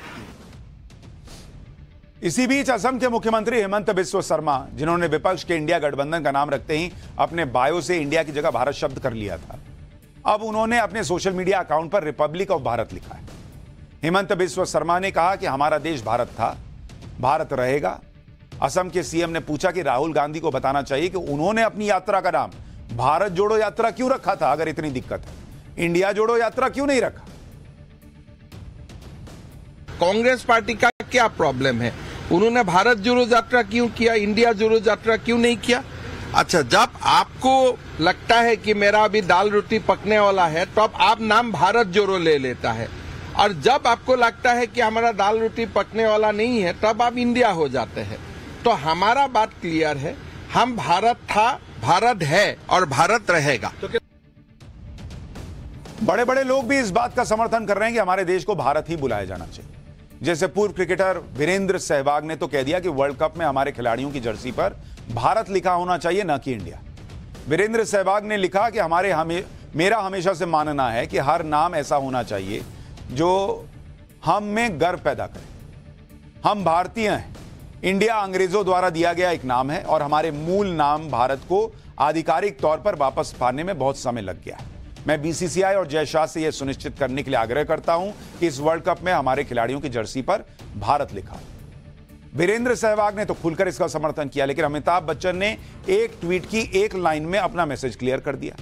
इसी बीच असम के मुख्यमंत्री हेमंत बिस्व शर्मा, जिन्होंने विपक्ष के इंडिया गठबंधन का नाम रखते ही अपने बायो से इंडिया की जगह भारत शब्द कर लिया था। अब उन्होंने अपने सोशल मीडिया अकाउंट पर रिपब्लिक ऑफ़ भारत लिखा है। हेमंत बिस्व शर्मा ने कहा कि हमारा देश भारत था, भारत रहेगा। असम के सीएम ने पूछा कि राहुल गांधी को बताना चाहिए कि उन्होंने अपनी यात्रा का नाम भारत जोड़ो यात्रा क्यों रखा था, अगर इतनी दिक्कत है? इंडिया जोड़ो यात्रा क्यों नहीं रखा? कांग्रेस पार्टी का क्या प्रॉब्लम है? उन्होंने भारत जोड़ो यात्रा क्यों किया? इंडिया जोड़ो यात्रा क्यों नहीं किया? अच्छा जब आपको लगता है कि मेरा अभी दाल रोटी पकने वाला है तो अब आप नाम भारत जोड़ो ले लेता है। और जब आपको लगता है कि हमारा दाल रोटी पकने वाला नहीं है, तब आप इंडिया हो जाते हैं। तो हमारा बात क्लियर है, हम भारत था, भारत है और भारत रहेगा। बड़े बड़े लोग भी इस बात का समर्थन कर रहे हैं कि हमारे देश को भारत ही बुलाया जाना चाहिए। जैसे पूर्व क्रिकेटर वीरेंद्र सहवाग ने तो कह दिया कि वर्ल्ड कप में हमारे खिलाड़ियों की जर्सी पर भारत लिखा होना चाहिए, न कि इंडिया। वीरेंद्र सहवाग ने लिखा कि हमारे हमें, मेरा हमेशा से मानना है कि हर नाम ऐसा होना चाहिए जो हम में गर्व पैदा करे। हम भारतीय हैं। इंडिया अंग्रेज़ों द्वारा दिया गया एक नाम है और हमारे मूल नाम भारत को आधिकारिक तौर पर वापस पाने में बहुत समय लग गया। है मैं बीसीसीआई और जय शाह से यह सुनिश्चित करने के लिए आग्रह करता हूँ कि इस वर्ल्ड कप में हमारे खिलाड़ियों की जर्सी पर भारत लिखा। वीरेंद्र सहवाग ने तो खुलकर इसका समर्थन किया, लेकिन अमिताभ बच्चन ने एक ट्वीट की एक लाइन में अपना मैसेज क्लियर कर दिया।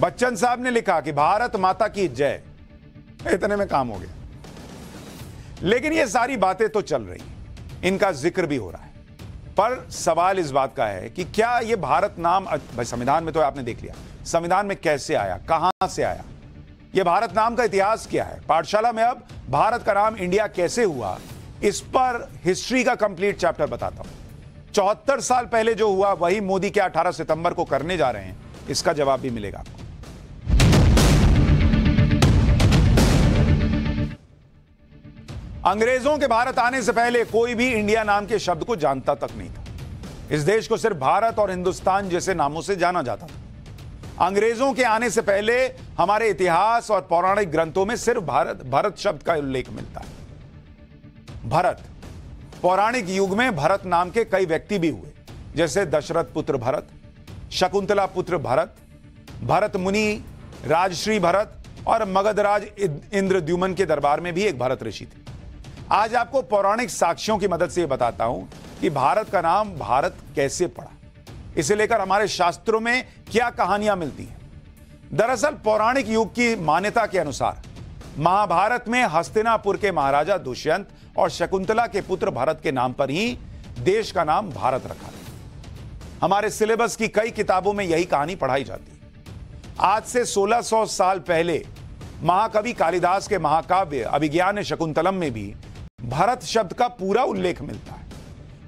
बच्चन साहब ने लिखा कि भारत माता की जय। इतने में काम हो गया। लेकिन ये सारी बातें तो चल रही इनका ज़िक्र भी हो रहा है। पर सवाल इस बात का है कि क्या ये भारत नाम संविधान में तो आपने देख लिया। संविधान में कैसे आया? कहाँ से आया? यह भारत नाम का इतिहास क्या है? पाठशाला में अब भारत का नाम इंडिया कैसे हुआ? इस पर हिस्ट्री का कंप्लीट चैप्टर बताता हूँ। चौहत्तर साल पहले जो हुआ, वही मोदी के 18 सितंबर को करने जा रहे हैं। इसका जवाब भी मिलेगा आपको। अंग्रेज़ों के भारत आने से पहले कोई भी इंडिया नाम के शब्द को जानता तक नहीं था। इस देश को सिर्फ़ भारत और हिंदुस्तान जैसे नामों से जाना जाता था। अंग्रेज़ों के आने से पहले हमारे इतिहास और पौराणिक ग्रंथों में सिर्फ़ भारत, भरत शब्द का उल्लेख मिलता है। भरत, पौराणिक युग में भरत नाम के कई व्यक्ति भी हुए, जैसे दशरथ पुत्र भरत, शकुंतला पुत्र भरत भरत मुनि, राजश्री भरत और मगधराज इंद्रद्युमन के दरबार में भी एक भरत ऋषि थे। आज आपको पौराणिक साक्ष्यों की मदद से बताता हूँ कि भारत का नाम भारत कैसे पड़ा। इसे लेकर हमारे शास्त्रों में क्या कहानियाँ मिलती हैं? दरअसल, पौराणिक युग की मान्यता के अनुसार, महाभारत में हस्तिनापुर के महाराजा दुष्यंत और शकुंतला के पुत्र भरत के नाम पर ही देश का नाम भारत रखा हमारे सिलेबस की कई किताबों में यही कहानी पढ़ाई जाती है। आज से 1600 साल पहले, महाकवि कालिदास के महाकाव्य अभिज्ञान शकुंतलम में भी भारत शब्द का पूरा उल्लेख मिलता है।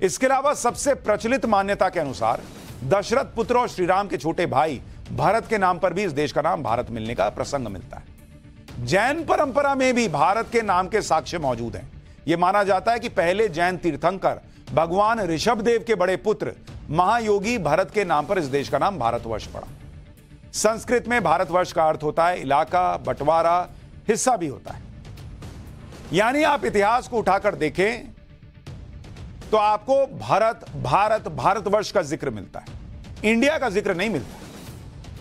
इसके अलावा सबसे प्रचलित मान्यता के अनुसार दशरथ पुत्र और श्रीराम के छोटे भाई भारत के नाम पर भी इस देश का नाम भारत मिलने का प्रसंग मिलता है। जैन परंपरा में भी भारत के नाम के साक्ष्य मौजूद हैं। यह माना जाता है कि पहले जैन तीर्थंकर भगवान ऋषभ देव के बड़े पुत्र महायोगी भरत के नाम पर इस देश का नाम भारतवर्ष पड़ा। संस्कृत में भारतवर्ष का अर्थ होता है इलाका, बंटवारा, हिस्सा भी होता है। यानी आप इतिहास को उठाकर देखें तो आपको भारत भारत, भारतवर्ष का ज़िक्र मिलता है। इंडिया का ज़िक्र नहीं मिलता।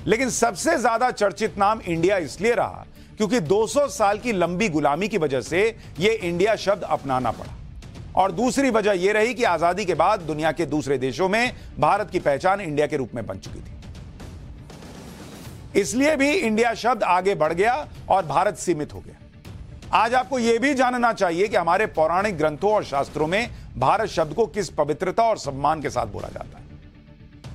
लेकिन सबसे ज़्यादा चर्चित नाम इंडिया इसलिए रहा क्योंकि 200 साल की लंबी गुलामी की वजह से यह इंडिया शब्द अपनाना पड़ा। और दूसरी वजह यह रही कि आज़ादी के बाद दुनिया के दूसरे देशों में भारत की पहचान इंडिया के रूप में बन चुकी थी। इसलिए भी इंडिया शब्द आगे बढ़ गया और भारत सीमित हो गया। आज आपको यह भी जानना चाहिए कि हमारे पौराणिक ग्रंथों और शास्त्रों में भारत शब्द को किस पवित्रता और सम्मान के साथ बोला जाता है।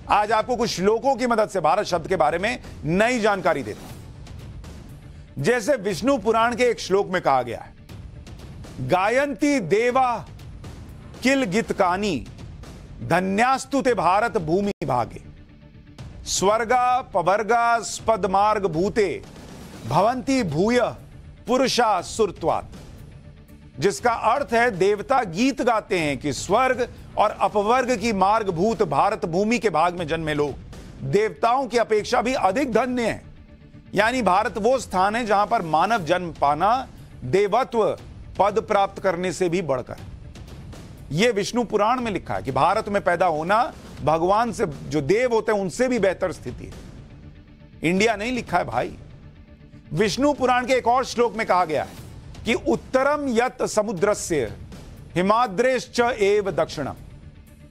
आज आपको कुछ श्लोकों की मदद से भारत शब्द के बारे में नई जानकारी देता हूँ। जैसे विष्णु पुराण के एक श्लोक में कहा गया है, गायंती देवा किल गितकानी धन्यास्तु ते भारत भूमि भागे। स्वर्गा पवर्गा स्पद मार्ग भूते, भवंती भूय पुरुषा सुरत्वात। जिसका अर्थ है देवता गीत गाते हैं कि स्वर्ग और अपवर्ग की मार्ग भूत भारत भूमि के भाग में जन्मे लोग। देवताओं की अपेक्षा भी अधिक धन्य है। यानी भारत वो स्थान है जहाँ पर मानव जन्म पाना, देवत्व पद प्राप्त करने से भी बढ़कर। यह विष्णु पुराण में लिखा है कि भारत में पैदा होना भगवान से जो देव होते हैं उनसे भी बेहतर स्थिति है। इंडिया नहीं लिखा है भाई। विष्णु पुराण के एक और श्लोक में कहा गया है कि उत्तरम यत समुद्रस्य, हिमाद्रेश्च एव दक्षिणम।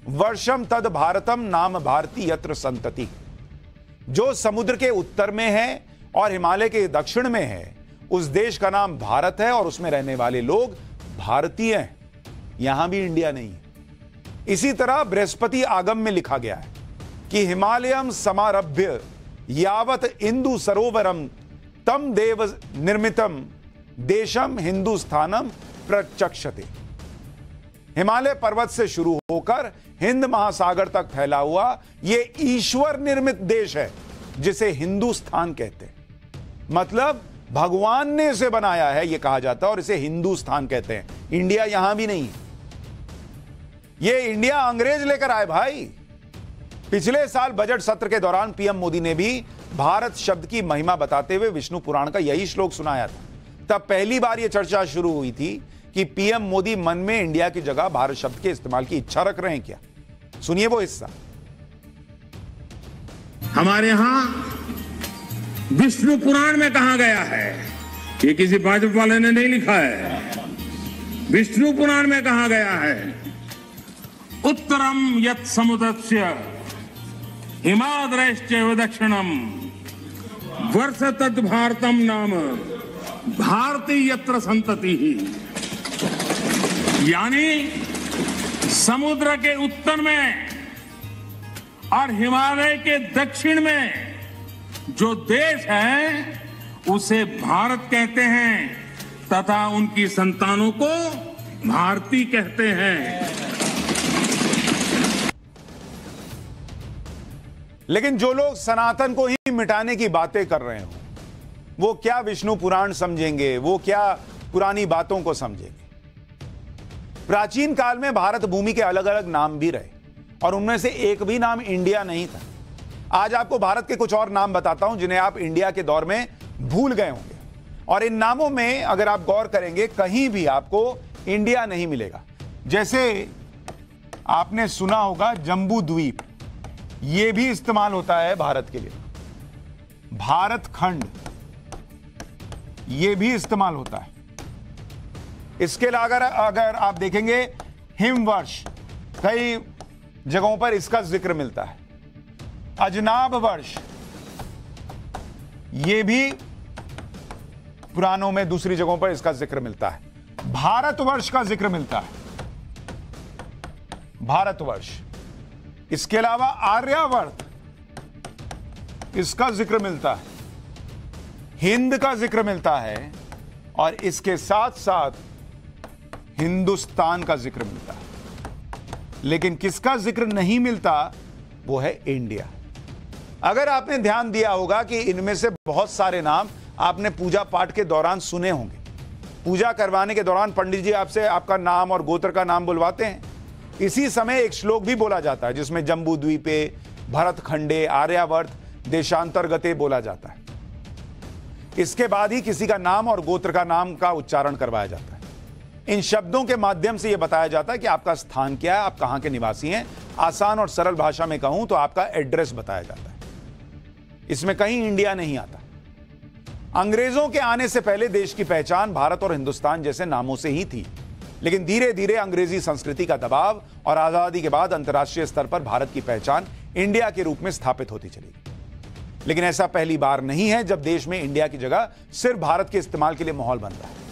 वर्षम तद भारतम नाम भारती यत्र संतति। जो समुद्र के उत्तर में है और हिमालय के दक्षिण में है, उस देश का नाम भारत है और उसमें रहने वाले लोग भारतीय हैं। यहाँ भी इंडिया नहीं है। इसी तरह बृहस्पति आगम में लिखा गया है कि हिमालयम समारभ्य यावत इंदु सरोवरम तम देव निर्मितम। देशम हिंदुस्थानम प्रचक्षते हिमालय पर्वत से शुरू होकर हिंद महासागर तक फैला हुआ यह ईश्वर निर्मित देश है, जिसे हिंदुस्तान कहते हैं। मतलब भगवान ने इसे बनाया है यह कहा जाता है, और इसे हिंदुस्तान कहते हैं। इंडिया यहाँ भी नहीं है। यह इंडिया अंग्रेज़ लेकर आए भाई। पिछले साल बजट सत्र के दौरान पीएम मोदी ने भी भारत शब्द की महिमा बताते हुए विष्णु पुराण का यही श्लोक सुनाया था। तब पहली बार यह चर्चा शुरू हुई थी कि पीएम मोदी मन में इंडिया की जगह भारत शब्द के इस्तेमाल की इच्छा रख रहे हैं क्या? सुनिए वो हिस्सा। हमारे यहाँ विष्णु पुराण में कहा गया है ये किसी भाजपा वाले ने नहीं लिखा है। विष्णु पुराण में कहा गया है, उत्तरम यत समुद्रस्य हिमाद्रश्च दक्षिणम, वर्ष तद भारतम नाम। भारतीय यत्र संतति। ही यानी समुद्र के उत्तर में और हिमालय के दक्षिण में जो देश है, उसे भारत कहते हैं तथा उनकी संतानों को भारती कहते हैं। लेकिन जो लोग सनातन को ही मिटाने की बातें कर रहे हो वो क्या विष्णु पुराण समझेंगे? वो क्या पुरानी बातों को समझेंगे? प्राचीन काल में भारत भूमि के अलग अलग नाम भी रहे और उनमें से एक भी नाम इंडिया नहीं था। आज आपको भारत के कुछ और नाम बताता हूँ जिन्हें आप इंडिया के दौर में भूल गए होंगे। और इन नामों में अगर आप गौर करेंगे, कहीं भी आपको इंडिया नहीं मिलेगा। जैसे आपने सुना होगा, जम्बू द्वीप यह भी इस्तेमाल होता है भारत के लिए। भारत खंड यह भी इस्तेमाल होता है। इसके अलावा अगर आप देखेंगे, हिमवर्ष कई जगहों पर इसका ज़िक्र मिलता है। अजनाब वर्ष यह भी पुराणों में दूसरी जगहों पर इसका ज़िक्र मिलता है। भारतवर्ष का ज़िक्र मिलता है। भारतवर्ष इसके अलावा आर्यावर्त, इसका ज़िक्र मिलता है। हिंद का ज़िक्र मिलता है और इसके साथ साथ हिंदुस्तान का ज़िक्र मिलता है। लेकिन किसका ज़िक्र नहीं मिलता, वो है इंडिया। अगर आपने ध्यान दिया होगा कि इनमें से बहुत सारे नाम आपने पूजा पाठ के दौरान सुने होंगे। पूजा करवाने के दौरान पंडित जी आपसे आपका नाम और गोत्र का नाम बुलवाते हैं। इसी समय एक श्लोक भी बोला जाता है, जिसमें जम्बू द्वीपे भरत खंडे आर्यावर्त, देशांतर्गते बोला जाता है। इसके बाद ही किसी का नाम और गोत्र का नाम का उच्चारण करवाया जाता है। इन शब्दों के माध्यम से यह बताया जाता है कि आपका स्थान क्या है, आप कहाँ के निवासी हैं। आसान और सरल भाषा में कहूँ तो आपका एड्रेस बताया जाता है। इसमें कहीं इंडिया नहीं आता। अंग्रेज़ों के आने से पहले देश की पहचान भारत और हिंदुस्तान जैसे नामों से ही थी। लेकिन धीरे धीरे अंग्रेज़ी संस्कृति का दबाव और आज़ादी के बाद अंतर्राष्ट्रीय स्तर पर भारत की पहचान इंडिया के रूप में स्थापित होती चली लेकिन ऐसा पहली बार नहीं है जब देश में इंडिया की जगह सिर्फ़ भारत के इस्तेमाल के लिए माहौल बन रहा है।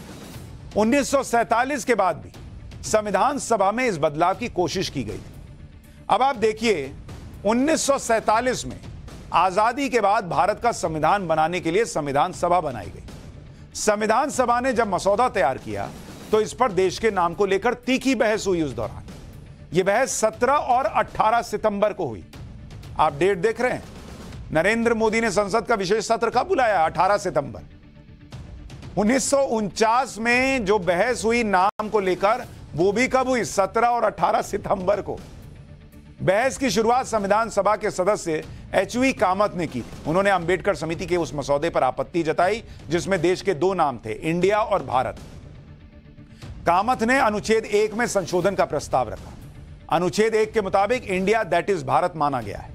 1947 के बाद भी संविधान सभा में इस बदलाव की कोशिश की गई थी। अब आप देखिए 1947 में आज़ादी के बाद भारत का संविधान बनाने के लिए संविधान सभा बनाई गई। संविधान सभा ने जब मसौदा तैयार किया तो इस पर देश के नाम को लेकर तीखी बहस हुई उस दौरान। यह बहस 17 और 18 सितंबर को हुई। आप डेट देख रहे हैं। नरेंद्र मोदी ने संसद का विशेष सत्र कब बुलाया? 18 सितंबर। उन्नीस सौ उनचास में जो बहस हुई नाम को लेकर, वो भी कब हुई? 17 और 18 सितंबर को। बहस की शुरुआत संविधान सभा के सदस्य एच वी कामत ने की उन्होंने अंबेडकर समिति के उस मसौदे पर आपत्ति जताई, जिसमें देश के दो नाम थे, इंडिया और भारत। कामत ने अनुच्छेद एक में संशोधन का प्रस्ताव रखा। अनुच्छेद एक के मुताबिक इंडिया, दैट इज़ भारत माना गया है।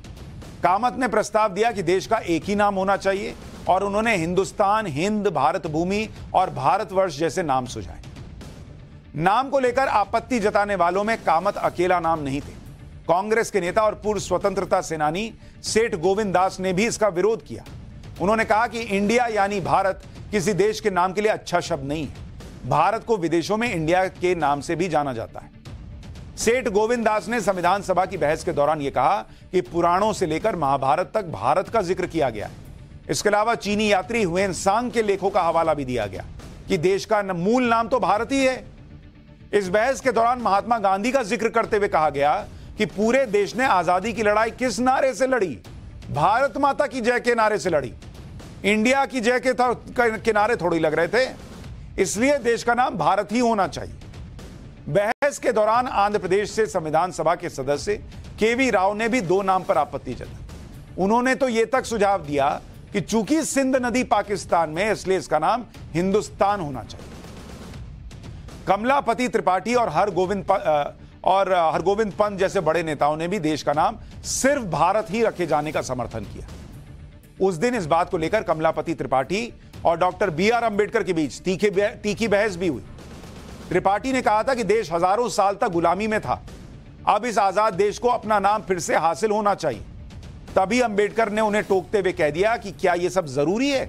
कामत ने प्रस्ताव दिया कि देश का एक ही नाम होना चाहिए और उन्होंने हिंदुस्तान, हिंद, भारत भूमि और भारतवर्ष जैसे नाम सुझाए। नाम को लेकर आपत्ति जताने वालों में कामत अकेला नाम नहीं थे। कांग्रेस के नेता और पूर्व स्वतंत्रता सेनानी सेठ गोविंद दास ने भी इसका विरोध किया। उन्होंने कहा कि इंडिया यानी भारत किसी देश के नाम के लिए अच्छा शब्द नहीं है। भारत को विदेशों में इंडिया के नाम से भी जाना जाता है। सेठ गोविंद दास ने संविधान सभा की बहस के दौरान यह कहा कि पुराणों से लेकर महाभारत तक भारत का ज़िक्र किया गया। इसके अलावा चीनी यात्री हुएन सांग के लेखों का हवाला भी दिया गया कि देश का मूल नाम तो भारत ही है। इस बहस के दौरान महात्मा गांधी का ज़िक्र करते हुए कहा गया कि पूरे देश ने आज़ादी की लड़ाई किस नारे से लड़ी? भारत माता की जय के नारे से लड़ी। इंडिया की जय के किनारे थोड़ी लग रहे थे। इसलिए देश का नाम भारत ही होना चाहिए। बहस के दौरान आंध्र प्रदेश से संविधान सभा के सदस्य केवी राव ने भी दो नाम पर आपत्ति जताई। उन्होंने तो यह तक सुझाव दिया कि चूँकि सिंध नदी पाकिस्तान में, इसलिए इसका नाम हिंदुस्तान होना चाहिए। कमलापति त्रिपाठी और हर गोविंद और हरगोविंद पंत जैसे बड़े नेताओं ने भी देश का नाम सिर्फ़ भारत ही रखे जाने का समर्थन किया। उस दिन इस बात को लेकर कमलापति त्रिपाठी और डॉक्टर बी आर अंबेडकर के बीच तीखी तीखी बहस भी हुई। त्रिपाठी ने कहा था कि देश हज़ारों साल तक गुलामी में था। अब इस आज़ाद देश को अपना नाम फिर से हासिल होना चाहिए। तभी अंबेडकर ने उन्हें टोकते हुए कह दिया कि क्या यह सब ज़रूरी है?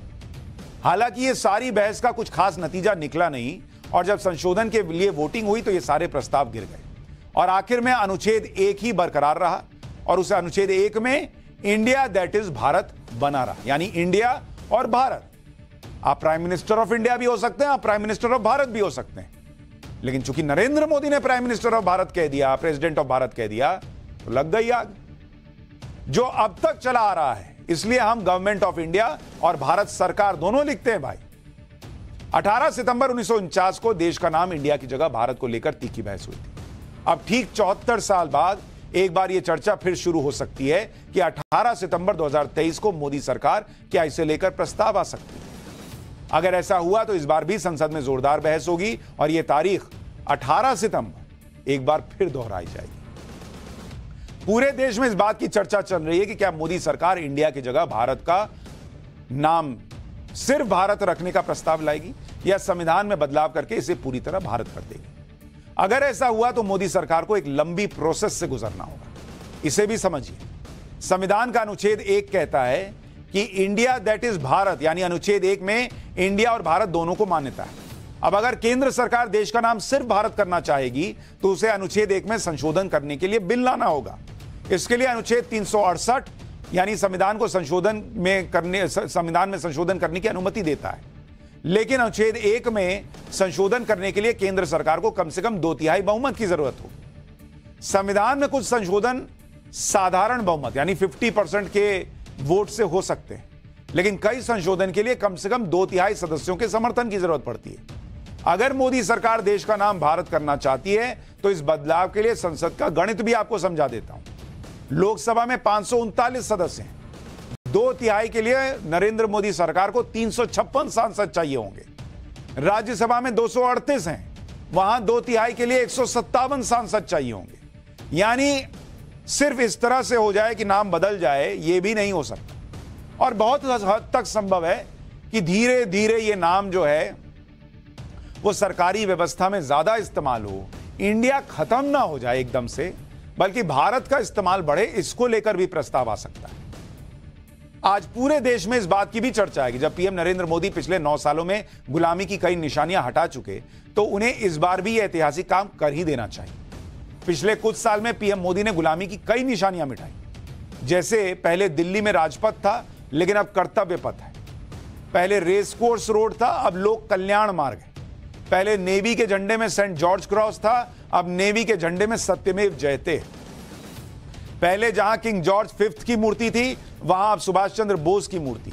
हालाँकि यह सारी बहस का कुछ खास नतीजा निकला नहीं, और जब संशोधन के लिए वोटिंग हुई तो ये सारे प्रस्ताव गिर गए। और आखिर में अनुच्छेद एक ही बरकरार रहा, और उसे अनुच्छेद एक में इंडिया दैट इज़ भारत बना रहा, यानी इंडिया और भारत। आप प्राइम मिनिस्टर ऑफ़ इंडिया भी हो सकते हैं, आप प्राइम मिनिस्टर ऑफ़ भारत भी हो सकते हैं। लेकिन चूँकि नरेंद्र मोदी ने प्राइम मिनिस्टर ऑफ़ भारत कह दिया प्रेसिडेंट ऑफ़ भारत कह दिया तो लग गई आग। जो अब तक चला आ रहा है, इसलिए हम गवर्नमेंट ऑफ़ इंडिया और भारत सरकार दोनों लिखते हैं भाई। 18 सितंबर उन्नीस सौ उनचास को देश का नाम इंडिया की जगह भारत को लेकर तीखी बहस हुई थी। अब ठीक चौहत्तर साल बाद एक बार यह चर्चा फिर शुरू हो सकती है कि 18 सितंबर 2023 को मोदी सरकार क्या इसे लेकर प्रस्ताव आ सकती है। अगर ऐसा हुआ तो इस बार भी संसद में जोरदार बहस होगी और यह तारीख 18 सितंबर एक बार फिर दोहराई जाएगी। पूरे देश में इस बात की चर्चा चल रही है कि क्या मोदी सरकार इंडिया की जगह भारत का नाम सिर्फ़ भारत रखने का प्रस्ताव लाएगी या संविधान में बदलाव करके इसे पूरी तरह भारत कर देगी? अगर ऐसा हुआ तो मोदी सरकार को एक लंबी प्रोसेस से गुजरना होगा। इसे भी समझिए। संविधान का अनुच्छेद एक कहता है कि इंडिया दैट इज़ भारत, यानी अनुच्छेद एक में इंडिया और भारत दोनों को मान्यता है। अब अगर केंद्र सरकार देश का नाम सिर्फ़ भारत करना चाहेगी तो उसे अनुच्छेद एक में संशोधन करने के लिए बिल लाना होगा। इसके लिए अनुच्छेद तीन यानी संविधान को संशोधन में करने संविधान में संशोधन करने की अनुमति देता है। लेकिन अनुच्छेद एक में संशोधन करने के लिए केंद्र सरकार को कम से कम दो तिहाई बहुमत की ज़रूरत हो। संविधान में कुछ संशोधन साधारण बहुमत, यानी 50 परसेंट के वोट से हो सकते हैं। लेकिन कई संशोधन के लिए कम से कम दो तिहाई सदस्यों के समर्थन की ज़रूरत पड़ती है। अगर मोदी सरकार देश का नाम भारत करना चाहती है तो इस बदलाव के लिए संसद का गणित भी आपको समझा देता हूँ। लोकसभा में पाँच सदस्य हैं। दो तिहाई के लिए नरेंद्र मोदी सरकार को तीन सौ छप्पन सांसद चाहिए होंगे। राज्यसभा में दो सौ अड़तीस हैं। वहाँ दो तिहाई के लिए एक सौ सत्तावन सांसद चाहिए होंगे। यानी सिर्फ़ इस तरह से हो जाए कि नाम बदल जाए यह भी नहीं हो सकता। और बहुत हद तक संभव है कि धीरे धीरे ये नाम जो है, वो सरकारी व्यवस्था में ज़्यादा इस्तेमाल हो, इंडिया खत्म ना हो जाए एकदम से, बल्कि भारत का इस्तेमाल बढ़े, इसको लेकर भी प्रस्ताव आ सकता है। आज पूरे देश में इस बात की भी चर्चा है कि जब पीएम नरेंद्र मोदी पिछले नौ सालों में गुलामी की कई निशानियाँ हटा चुके तो उन्हें इस बार भी यह ऐतिहासिक काम कर ही देना चाहिए। पिछले कुछ साल में पीएम मोदी ने गुलामी की कई निशानियाँ मिटाई जैसे, पहले दिल्ली में राजपथ था, लेकिन अब कर्तव्य पथ है। पहले रेस कोर्स रोड था, अब लोक कल्याण मार्ग है। पहले नेवी के झंडे में सेंट जॉर्ज क्रॉस था, अब नेवी के झंडे में सत्यमेव जयते। पहले जहाँ किंग जॉर्ज फिफ्थ की मूर्ति थी, वहाँ अब सुभाष चंद्र बोस की मूर्ति।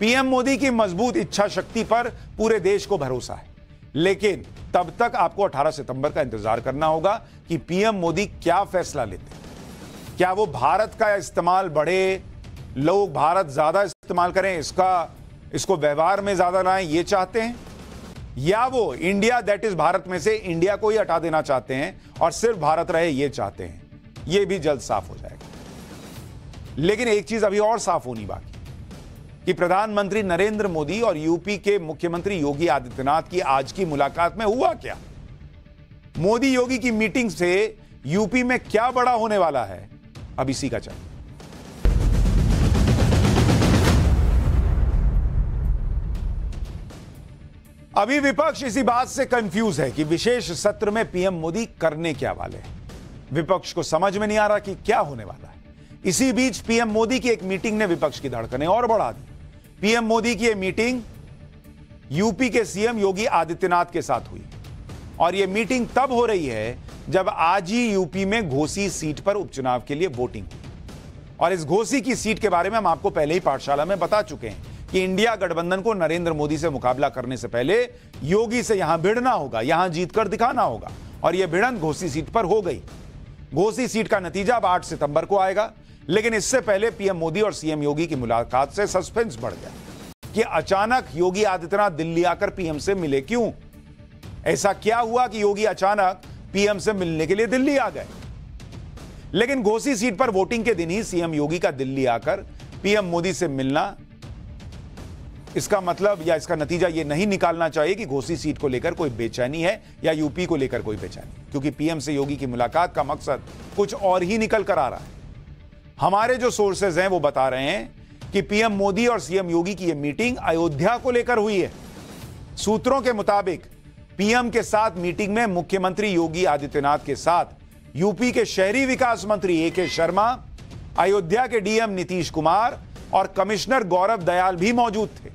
पीएम मोदी की मज़बूत इच्छा शक्ति पर पूरे देश को भरोसा है। लेकिन तब तक आपको 18 सितंबर का इंतज़ार करना होगा कि पीएम मोदी क्या फैसला लेते हैं। क्या वो भारत का इस्तेमाल बढ़े? लोग भारत ज़्यादा इस्तेमाल करें, इसका, इसको व्यवहार में ज़्यादा लाएँ, ये चाहते हैं? या वो इंडिया, दैट इज़ भारत में से इंडिया को ही हटा देना चाहते हैं और सिर्फ़ भारत रहे, ये चाहते हैं। ये भी जल्द साफ़ हो जाएगा। लेकिन एक चीज़ अभी और साफ़ होनी बाकी कि प्रधानमंत्री नरेंद्र मोदी और यूपी के मुख्यमंत्री योगी आदित्यनाथ की आज की मुलाकात में हुआ क्या? मोदी योगी की मीटिंग से यूपी में क्या बड़ा होने वाला है? अब इसी का चल अभी विपक्ष इसी बात से कंफ्यूज है कि विशेष सत्र में पीएम मोदी करने क्या वाले हैं। विपक्ष को समझ में नहीं आ रहा कि क्या होने वाला है। इसी बीच पीएम मोदी की एक मीटिंग ने विपक्ष की धड़कने और बढ़ा दी। पीएम मोदी की यह मीटिंग यूपी के सीएम योगी आदित्यनाथ के साथ हुई। और यह मीटिंग तब हो रही है जब आज ही यूपी में घोसी सीट पर उपचुनाव के लिए वोटिंग और इस घोसी की सीट के बारे में हम आपको पहले ही पाठशाला में बता चुके हैं कि इंडिया गठबंधन को नरेंद्र मोदी से मुकाबला करने से पहले योगी से यहाँ भिड़ना होगा, यहाँ जीतकर दिखाना होगा। और यह भिड़ंत घोसी सीट पर हो गई। घोसी सीट का नतीजा अब आठ सितंबर को आएगा। लेकिन इससे पहले पीएम मोदी और सीएम योगी की मुलाकात से सस्पेंस बढ़ गया कि अचानक योगी आदित्यनाथ दिल्ली आकर पीएम से मिले क्यों? ऐसा क्या हुआ कि योगी अचानक पीएम से मिलने के लिए दिल्ली आ गए? लेकिन घोसी सीट पर वोटिंग के दिन ही सीएम योगी का दिल्ली आकर पीएम मोदी से मिलना, इसका मतलब या इसका नतीजा यह नहीं निकालना चाहिए कि घोसी सीट को लेकर कोई बेचैनी है या यूपी को लेकर कोई बेचैनी, क्योंकि पीएम से योगी की मुलाकात का मकसद कुछ और ही निकल कर आ रहा है। हमारे जो सोर्सेज हैं, वो बता रहे हैं कि पीएम मोदी और सीएम योगी की यह मीटिंग अयोध्या को लेकर हुई है। सूत्रों के मुताबिक, पीएम के साथ मीटिंग में मुख्यमंत्री योगी आदित्यनाथ के साथ यूपी के शहरी विकास मंत्री ए के शर्मा, अयोध्या के डीएम नीतीश कुमार और कमिश्नर गौरव दयाल भी मौजूद थे।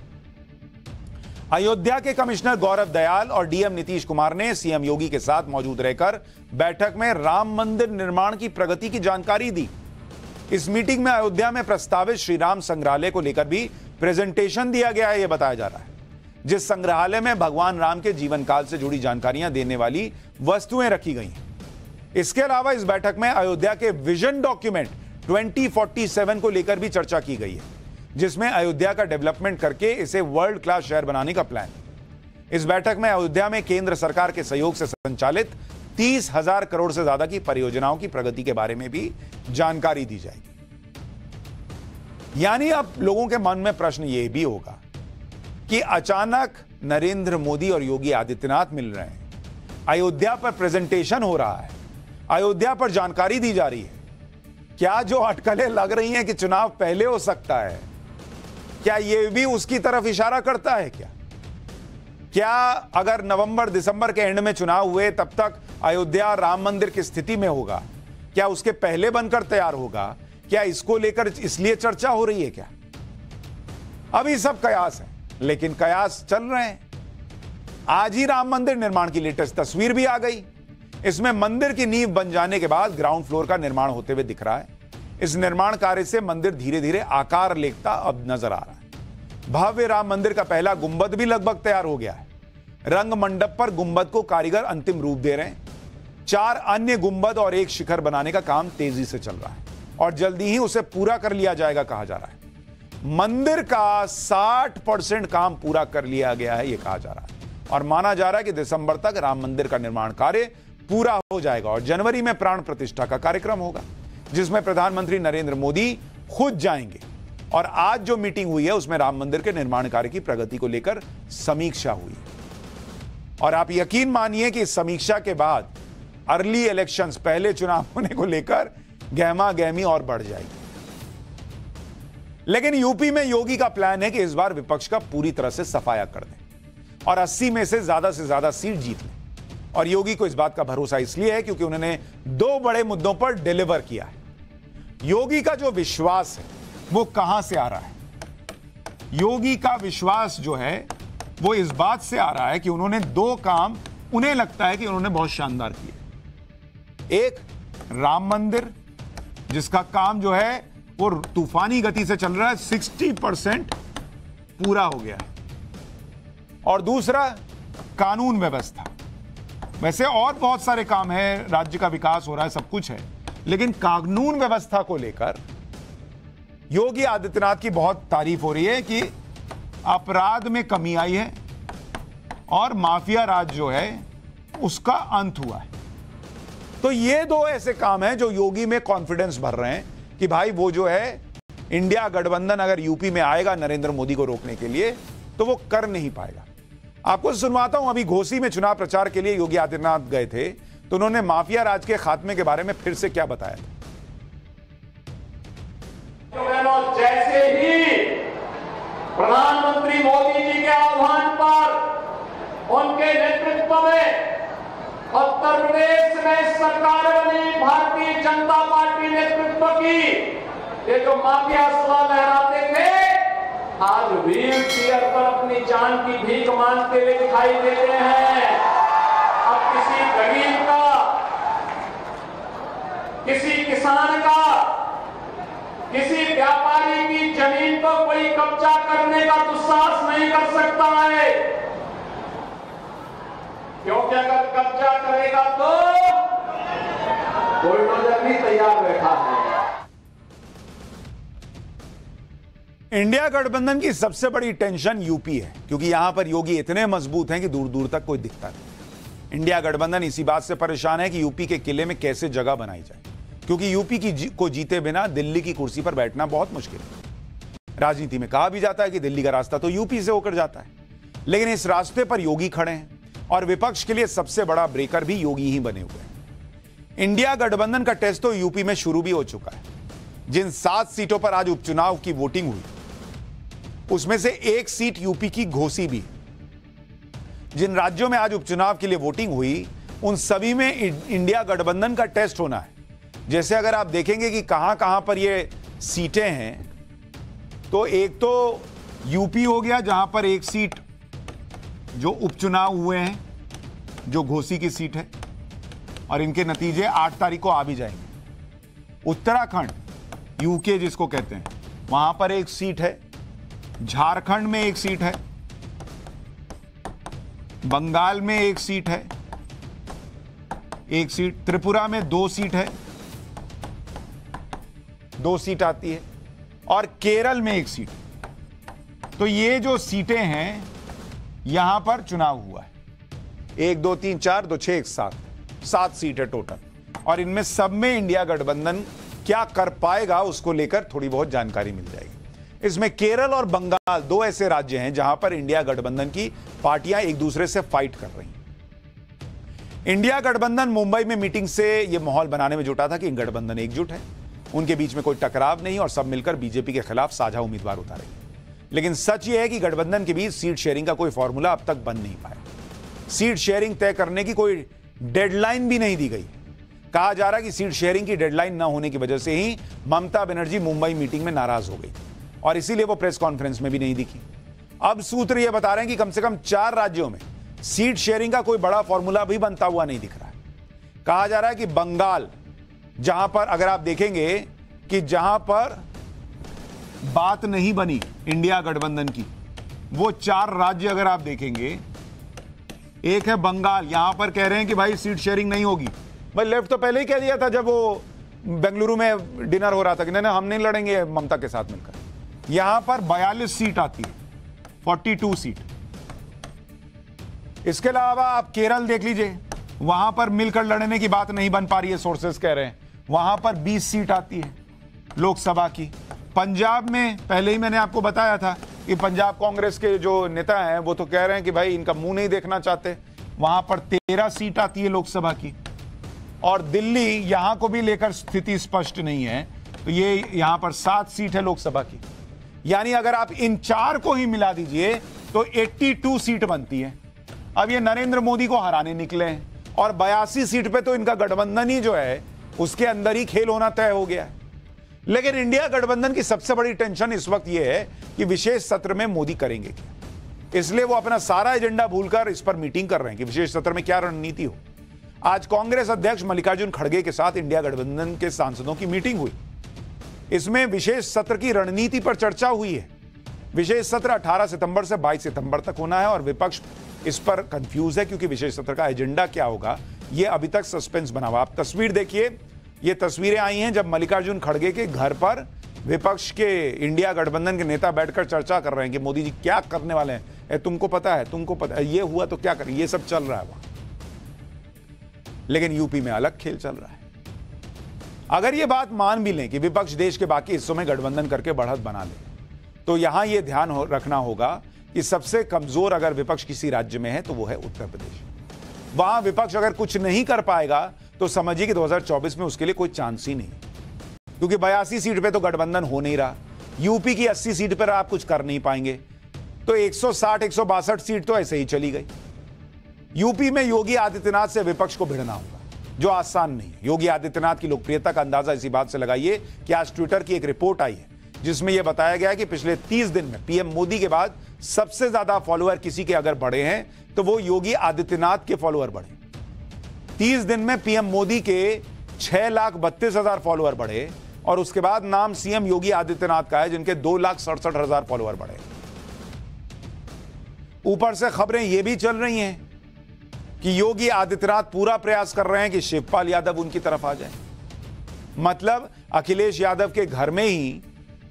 अयोध्या के कमिश्नर गौरव दयाल और डीएम नीतीश कुमार ने सीएम योगी के साथ मौजूद रहकर बैठक में राम मंदिर निर्माण की प्रगति की जानकारी दी। इस मीटिंग में अयोध्या में प्रस्तावित श्री राम संग्रहालय को लेकर भी प्रेजेंटेशन दिया गया है यह बताया जा रहा है। जिस संग्रहालय में भगवान राम के जीवन काल से जुड़ी जानकारियाँ देने वाली वस्तुएँ रखी गई इसके अलावा इस बैठक में अयोध्या के विजन डॉक्यूमेंट 2047 को लेकर भी चर्चा की गई है, जिसमें अयोध्या का डेवलपमेंट करके इसे वर्ल्ड क्लास शहर बनाने का प्लान इस बैठक में अयोध्या में केंद्र सरकार के सहयोग से संचालित तीस हज़ार करोड़ से ज़्यादा की परियोजनाओं की प्रगति के बारे में भी जानकारी दी जाएगी। यानी अब लोगों के मन में प्रश्न यह भी होगा कि अचानक नरेंद्र मोदी और योगी आदित्यनाथ मिल रहे हैं। अयोध्या पर प्रेजेंटेशन हो रहा है। अयोध्या पर जानकारी दी जा रही है। क्या जो अटकलें लग रही हैं कि चुनाव पहले हो सकता है, क्या यह भी उसकी तरफ़ इशारा करता है क्या? क्या अगर नवंबर दिसंबर के एंड में चुनाव हुए, तब तक अयोध्या राम मंदिर की स्थिति में होगा। क्या उसके पहले बनकर तैयार होगा? क्या इसको लेकर इसलिए चर्चा हो रही है क्या? अभी सब कयास है, लेकिन कयास चल रहे हैं। आज ही राम मंदिर निर्माण की लेटेस्ट तस्वीर भी आ गई। इसमें मंदिर की नींव बन जाने के बाद ग्राउंड फ्लोर का निर्माण होते हुए दिख रहा है। इस निर्माण कार्य से मंदिर धीरे धीरे आकार लेखता अब नज़र आ रहा है। भव्य राम मंदिर का पहला गुंबद भी लगभग तैयार हो गया है। रंग मंडप पर गुंबद को कारीगर अंतिम रूप दे रहे हैं। चार अन्य गुंबद और एक शिखर बनाने का काम तेज़ी से चल रहा है और जल्दी ही उसे पूरा कर लिया जाएगा कहा जा रहा है। मंदिर का 60 परसेंट काम पूरा कर लिया गया है यह कहा जा रहा है। और माना जा रहा है कि दिसंबर तक राम मंदिर का निर्माण कार्य पूरा हो जाएगा और जनवरी में प्राण प्रतिष्ठा का कार्यक्रम होगा, जिसमें प्रधानमंत्री नरेंद्र मोदी खुद जाएँगे। और आज जो मीटिंग हुई है, उसमें राम मंदिर के निर्माण कार्य की प्रगति को लेकर समीक्षा हुई। और आप यकीन मानिए कि इस समीक्षा के बाद अर्ली इलेक्शंस, पहले चुनाव होने को लेकर गहमा गहमी और बढ़ जाएगी। लेकिन यूपी में योगी का प्लान है कि इस बार विपक्ष का पूरी तरह से सफाया कर दें और 80 में से ज़्यादा से ज़्यादा सीट जीत लें। और योगी को इस बात का भरोसा इसलिए है क्योंकि उन्होंने दो बड़े मुद्दों पर डिलीवर किया है। योगी का जो विश्वास है, वो कहाँ से आ रहा है? योगी का विश्वास जो है, वो इस बात से आ रहा है कि उन्होंने दो काम, उन्हें लगता है कि उन्होंने बहुत शानदार किए। एक राम मंदिर, जिसका काम जो है, वो तूफानी गति से चल रहा है, सिक्सटी परसेंट पूरा हो गया है। और दूसरा, कानून व्यवस्था। वैसे और बहुत सारे काम है, राज्य का विकास हो रहा है, सब कुछ है। लेकिन कानून व्यवस्था को लेकर योगी आदित्यनाथ की बहुत तारीफ़ हो रही है कि अपराध में कमी आई है और माफिया राज जो है, उसका अंत हुआ है। तो ये दो ऐसे काम हैं जो योगी में कॉन्फिडेंस भर रहे हैं कि भाई वो जो है इंडिया गठबंधन अगर यूपी में आएगा नरेंद्र मोदी को रोकने के लिए तो वो कर नहीं पाएगा। आपको सुनवाता हूँ, अभी घोसी में चुनाव प्रचार के लिए योगी आदित्यनाथ गए थे तो उन्होंने माफिया राज के खात्मे के बारे में फिर से क्या बताया था? जैसे ही प्रधानमंत्री मोदी जी के आह्वान पर उनके नेतृत्व में उत्तर प्रदेश में सरकार बनी भारतीय जनता पार्टी नेतृत्व की। ये जो माफिया सुबह लहराते थे, आज व्हील चेयर पर अपनी जान की भीख मांगते हुए दिखाई देते हैं। अब किसी गरीब का, किसी किसान का, किसी व्यापारी की ज़मीन पर कोई कब्जा करने का दुस्साहस नहीं कर सकता है। क्योंकि अगर कब्जा करेगा तो? बुलडोजर भी तैयार बैठा है। इंडिया गठबंधन की सबसे बड़ी टेंशन यूपी है क्योंकि यहाँ पर योगी इतने मज़बूत हैं कि दूर दूर तक कोई दिखता नहीं। इंडिया गठबंधन इसी बात से परेशान है कि यूपी के किले में कैसे जगह बनाई जाए क्योंकि यूपी की जी, को जीते बिना दिल्ली की कुर्सी पर बैठना बहुत मुश्किल है। राजनीति में कहा भी जाता है कि दिल्ली का रास्ता तो यूपी से होकर जाता है लेकिन इस रास्ते पर योगी खड़े हैं। और विपक्ष के लिए सबसे बड़ा ब्रेकर भी योगी ही बने हुए हैं। इंडिया गठबंधन का टेस्ट तो यूपी में शुरू भी हो चुका है। जिन सात सीटों पर आज उपचुनाव की वोटिंग हुई, उसमें से एक सीट यूपी की घोसी भी जिन राज्यों में आज उपचुनाव के लिए वोटिंग हुई, उन सभी में इंडिया गठबंधन का टेस्ट होना है। जैसे अगर आप देखेंगे कि कहाँ कहाँ पर ये सीटें हैं तो एक तो यूपी हो गया, जहाँ पर एक सीट जो उपचुनाव हुए हैं, जो घोसी की सीट है, और इनके नतीजे आठ तारीख को आ भी जाएँगे। उत्तराखंड यूके जिसको कहते हैं, वहाँ पर एक सीट है, झारखंड में एक सीट है, बंगाल में एक सीट है, एक सीट, त्रिपुरा में दो सीट है, दो सीट आती है, और केरल में एक सीट। तो ये जो सीटें हैं यहाँ पर चुनाव हुआ है। एक, दो, तीन, चार, दो, छह, एक, सात। सात सीट है टोटल। और इनमें सब में इंडिया गठबंधन क्या कर पाएगा उसको लेकर थोड़ी बहुत जानकारी मिल जाएगी। इसमें केरल और बंगाल दो ऐसे राज्य हैं जहाँ पर इंडिया गठबंधन की पार्टियाँ एक दूसरे से फाइट कर रही हैं। इंडिया गठबंधन मुंबई में मीटिंग से यह माहौल बनाने में जुटा था कि गठबंधन एकजुट है। उनके बीच में कोई टकराव नहीं और सब मिलकर बीजेपी के खिलाफ साझा उम्मीदवार उतारे लेकिन सच यह है कि गठबंधन के बीच सीट शेयरिंग का कोई फॉर्मूला अब तक बन नहीं पाया। सीट शेयरिंग तय करने की कोई डेडलाइन भी नहीं दी गई। कहा जा रहा है कि सीट शेयरिंग की डेडलाइन न होने की वजह से ही ममता बनर्जी मुंबई मीटिंग में नाराज़ हो गई और इसीलिए वो प्रेस कॉन्फ्रेंस में भी नहीं दिखी। अब सूत्र यह बता रहे हैं कि कम से कम चार राज्यों में सीट शेयरिंग का कोई बड़ा फॉर्मूला भी बनता हुआ नहीं दिख रहा है। कहा जा रहा है कि बंगाल, जहाँ पर अगर आप देखेंगे कि जहाँ पर बात नहीं बनी इंडिया गठबंधन की। वो चार राज्य अगर आप देखेंगे, एक है बंगाल, यहाँ पर कह रहे हैं कि भाई सीट शेयरिंग नहीं होगी। भाई लेफ़्ट तो पहले ही कह दिया था जब वो बेंगलुरु में डिनर हो रहा था कि नहीं हम नहीं लड़ेंगे ममता के साथ मिलकर। यहाँ पर 42 सीट आती है 42 सीट। इसके अलावा आप केरल देख लीजिए, वहाँ पर मिलकर लड़ने की बात नहीं बन पा रही है सोर्सेस कह रहे हैं। वहाँ पर 20 सीट आती है लोकसभा की। पंजाब में पहले ही मैंने आपको बताया था कि पंजाब कांग्रेस के जो नेता हैं, वो तो कह रहे हैं कि भाई इनका मुँह नहीं देखना चाहते। वहाँ पर तेरह सीट आती है लोकसभा की। और दिल्ली यहाँ को भी लेकर स्थिति स्पष्ट नहीं है। तो ये यहाँ पर सात सीट है लोकसभा की। यानी अगर आप इन चार को ही मिला दीजिए तो 82 सीट बनती है। अब ये नरेंद्र मोदी को हराने निकले हैं। और बयासी सीट पे तो इनका गठबंधन ही जो है, उसके अंदर ही खेल होना तय हो गया है। लेकिन इंडिया गठबंधन की सबसे बड़ी टेंशन इस वक्त यह है कि विशेष सत्र में मोदी करेंगे क्या? इसलिए वो अपना सारा एजेंडा भूलकर इस पर मीटिंग कर रहे हैं कि विशेष सत्र में क्या रणनीति हो। आज कांग्रेस अध्यक्ष मल्लिकार्जुन खड़गे के साथ इंडिया गठबंधन के सांसदों की मीटिंग हुई। इसमें विशेष सत्र की रणनीति पर चर्चा हुई है। विशेष सत्र 18 सितंबर से 22 सितंबर तक होना है और विपक्ष इस पर कंफ्यूज है क्योंकि विशेष सत्र का एजेंडा क्या होगा यह अभी तक सस्पेंस बना हुआ आप तस्वीर देखिए। ये तस्वीरें आई हैं जब मल्लिकार्जुन खड़गे के घर पर विपक्ष के इंडिया गठबंधन के नेता बैठकर चर्चा कर रहे हैं कि मोदी जी क्या करने वाले हैं। तुमको पता है तुमको पता है ये हुआ तो क्या करें? ये सब चल रहा है वहाँ। लेकिन यूपी में अलग खेल चल रहा है। अगर ये बात मान भी लें कि विपक्ष देश के बाकी हिस्सों में गठबंधन करके बढ़त बना ले तो यहाँ यह ध्यान हो, रखना होगा कि सबसे कमज़ोर अगर विपक्ष किसी राज्य में है तो वो है उत्तर प्रदेश। वहाँ विपक्ष अगर कुछ नहीं कर पाएगा तो समझिए कि 2024 में उसके लिए कोई चांस ही नहीं। क्योंकि बयासी सीट पे तो गठबंधन हो नहीं रहा। यूपी की 80 सीट पर आप कुछ कर नहीं पाएँगे। तो 160 162 सीट तो ऐसे ही चली गई। यूपी में योगी आदित्यनाथ से विपक्ष को भिड़ना होगा, जो आसान नहीं है। योगी आदित्यनाथ की लोकप्रियता का अंदाज़ा इसी बात से लगाइए कि आज ट्विटर की एक रिपोर्ट आई है, जिसमें यह बताया गया कि पिछले 30 दिन में पीएम मोदी के बाद सबसे ज़्यादा फॉलोअर किसी के अगर बढ़े हैं तो वो योगी आदित्यनाथ के फॉलोअर बढ़े। 30 दिन में पीएम मोदी के छह लाख बत्तीस हज़ार फॉलोअर बढ़े और उसके बाद नाम सीएम योगी आदित्यनाथ का है, जिनके दो लाख सड़सठ हज़ार फॉलोअर बढ़े। ऊपर से खबरें यह भी चल रही हैं कि योगी आदित्यनाथ पूरा प्रयास कर रहे हैं कि शिवपाल यादव उनकी तरफ़ आ जाए। मतलब अखिलेश यादव के घर में ही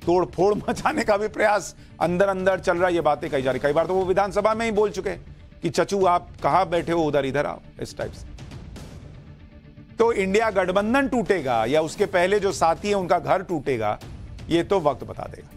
तोड़फोड़ मचाने का भी प्रयास अंदर अंदर चल रहा है, ये बातें कही जा रही कई बार तो वो विधानसभा में ही बोल चुके कि, चचू, आप कहाँ बैठे हो? उधर इधर आओ। इस टाइप से। तो इंडिया गठबंधन टूटेगा या उसके पहले जो साथी है उनका घर टूटेगा, ये तो वक्त बता देगा।